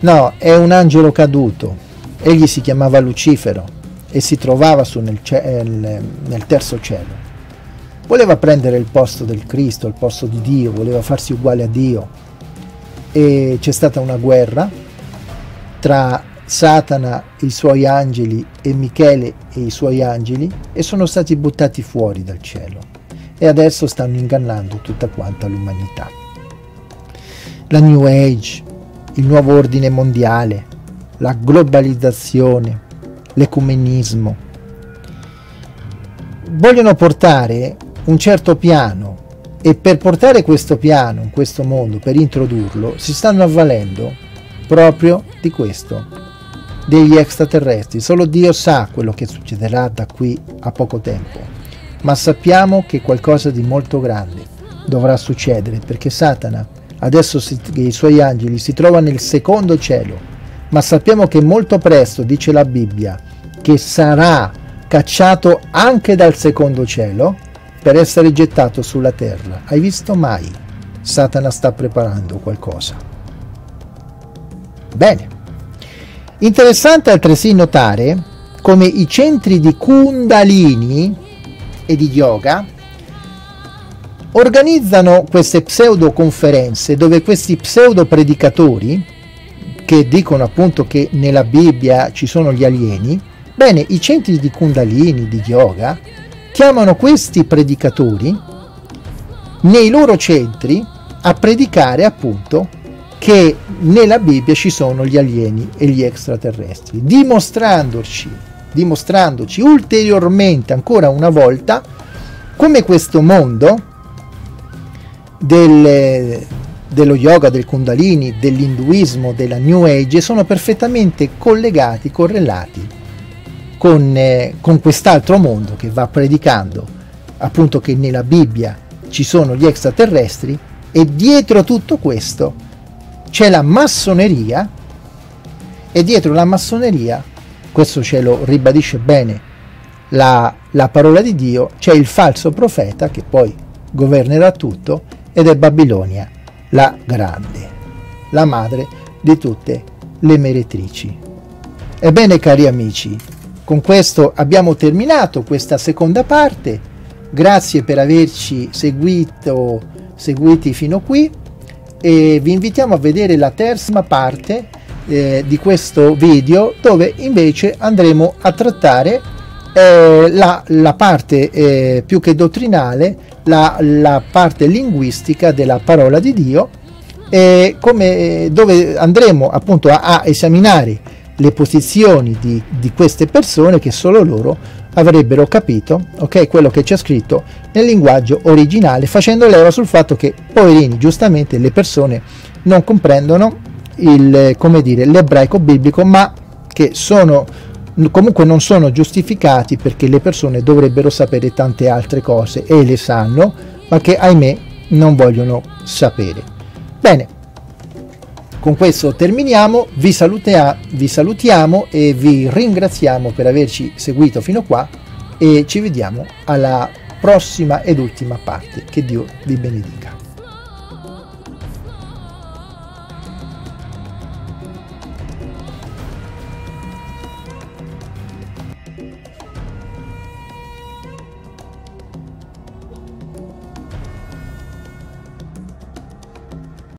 No, è un angelo caduto. Egli si chiamava Lucifero e si trovava nel, nel, nel terzo cielo. Voleva prendere il posto del Cristo, il posto di Dio, voleva farsi uguale a Dio. E c'è stata una guerra tra Satana i suoi angeli e Michele e i suoi angeli e sono stati buttati fuori dal cielo e adesso stanno ingannando tutta quanta l'umanità. La New Age, il nuovo ordine mondiale, la globalizzazione, l'ecumenismo vogliono portare un certo piano e per portare questo piano in questo mondo, per introdurlo, si stanno avvalendo proprio di questo, degli extraterrestri. Solo Dio sa quello che succederà da qui a poco tempo, ma sappiamo che qualcosa di molto grande dovrà succedere perché Satana adesso si, i suoi angeli si trova nel secondo cielo, ma sappiamo che molto presto, dice la Bibbia, che sarà cacciato anche dal secondo cielo per essere gettato sulla terra. Hai visto mai? Satana sta preparando qualcosa. Bene. Interessante altresì notare come i centri di Kundalini e di yoga organizzano queste pseudo conferenze dove questi pseudo predicatori che dicono appunto che nella Bibbia ci sono gli alieni, bene, i centri di Kundalini, di yoga, chiamano questi predicatori nei loro centri a predicare appunto che nella Bibbia ci sono gli alieni e gli extraterrestri, dimostrandoci, dimostrandoci ulteriormente ancora una volta come questo mondo del, dello yoga, del kundalini, dell'induismo, della New Age sono perfettamente collegati, correlati con, eh, con quest'altro mondo che va predicando appunto che nella Bibbia ci sono gli extraterrestri e dietro tutto questo c'è la massoneria e dietro la massoneria, questo ce lo ribadisce bene la, la parola di Dio, c'è il falso profeta che poi governerà tutto ed è Babilonia, la grande, la madre di tutte le meretrici. Ebbene cari amici, con questo abbiamo terminato questa seconda parte. Grazie per averci seguito, seguiti fino qui e vi invitiamo a vedere la terza parte eh, di questo video dove invece andremo a trattare eh, la, la, parte eh, più che dottrinale, la, la, parte linguistica della parola di Dio, come, dove andremo appunto a, a esaminare le posizioni di, di, queste persone che solo loro avrebbero capito ok? Quello che c'è scritto nel linguaggio originale facendo leva sul fatto che poverini giustamente le persone non comprendono il come dire l'ebraico biblico ma che sono comunque non sono giustificati perché le persone dovrebbero sapere tante altre cose e le sanno ma che ahimè non vogliono sapere bene con questo terminiamo, vi, salutea, vi salutiamo e vi ringraziamo per averci seguito fino qua e ci vediamo alla prossima ed ultima parte. Che Dio vi benedica.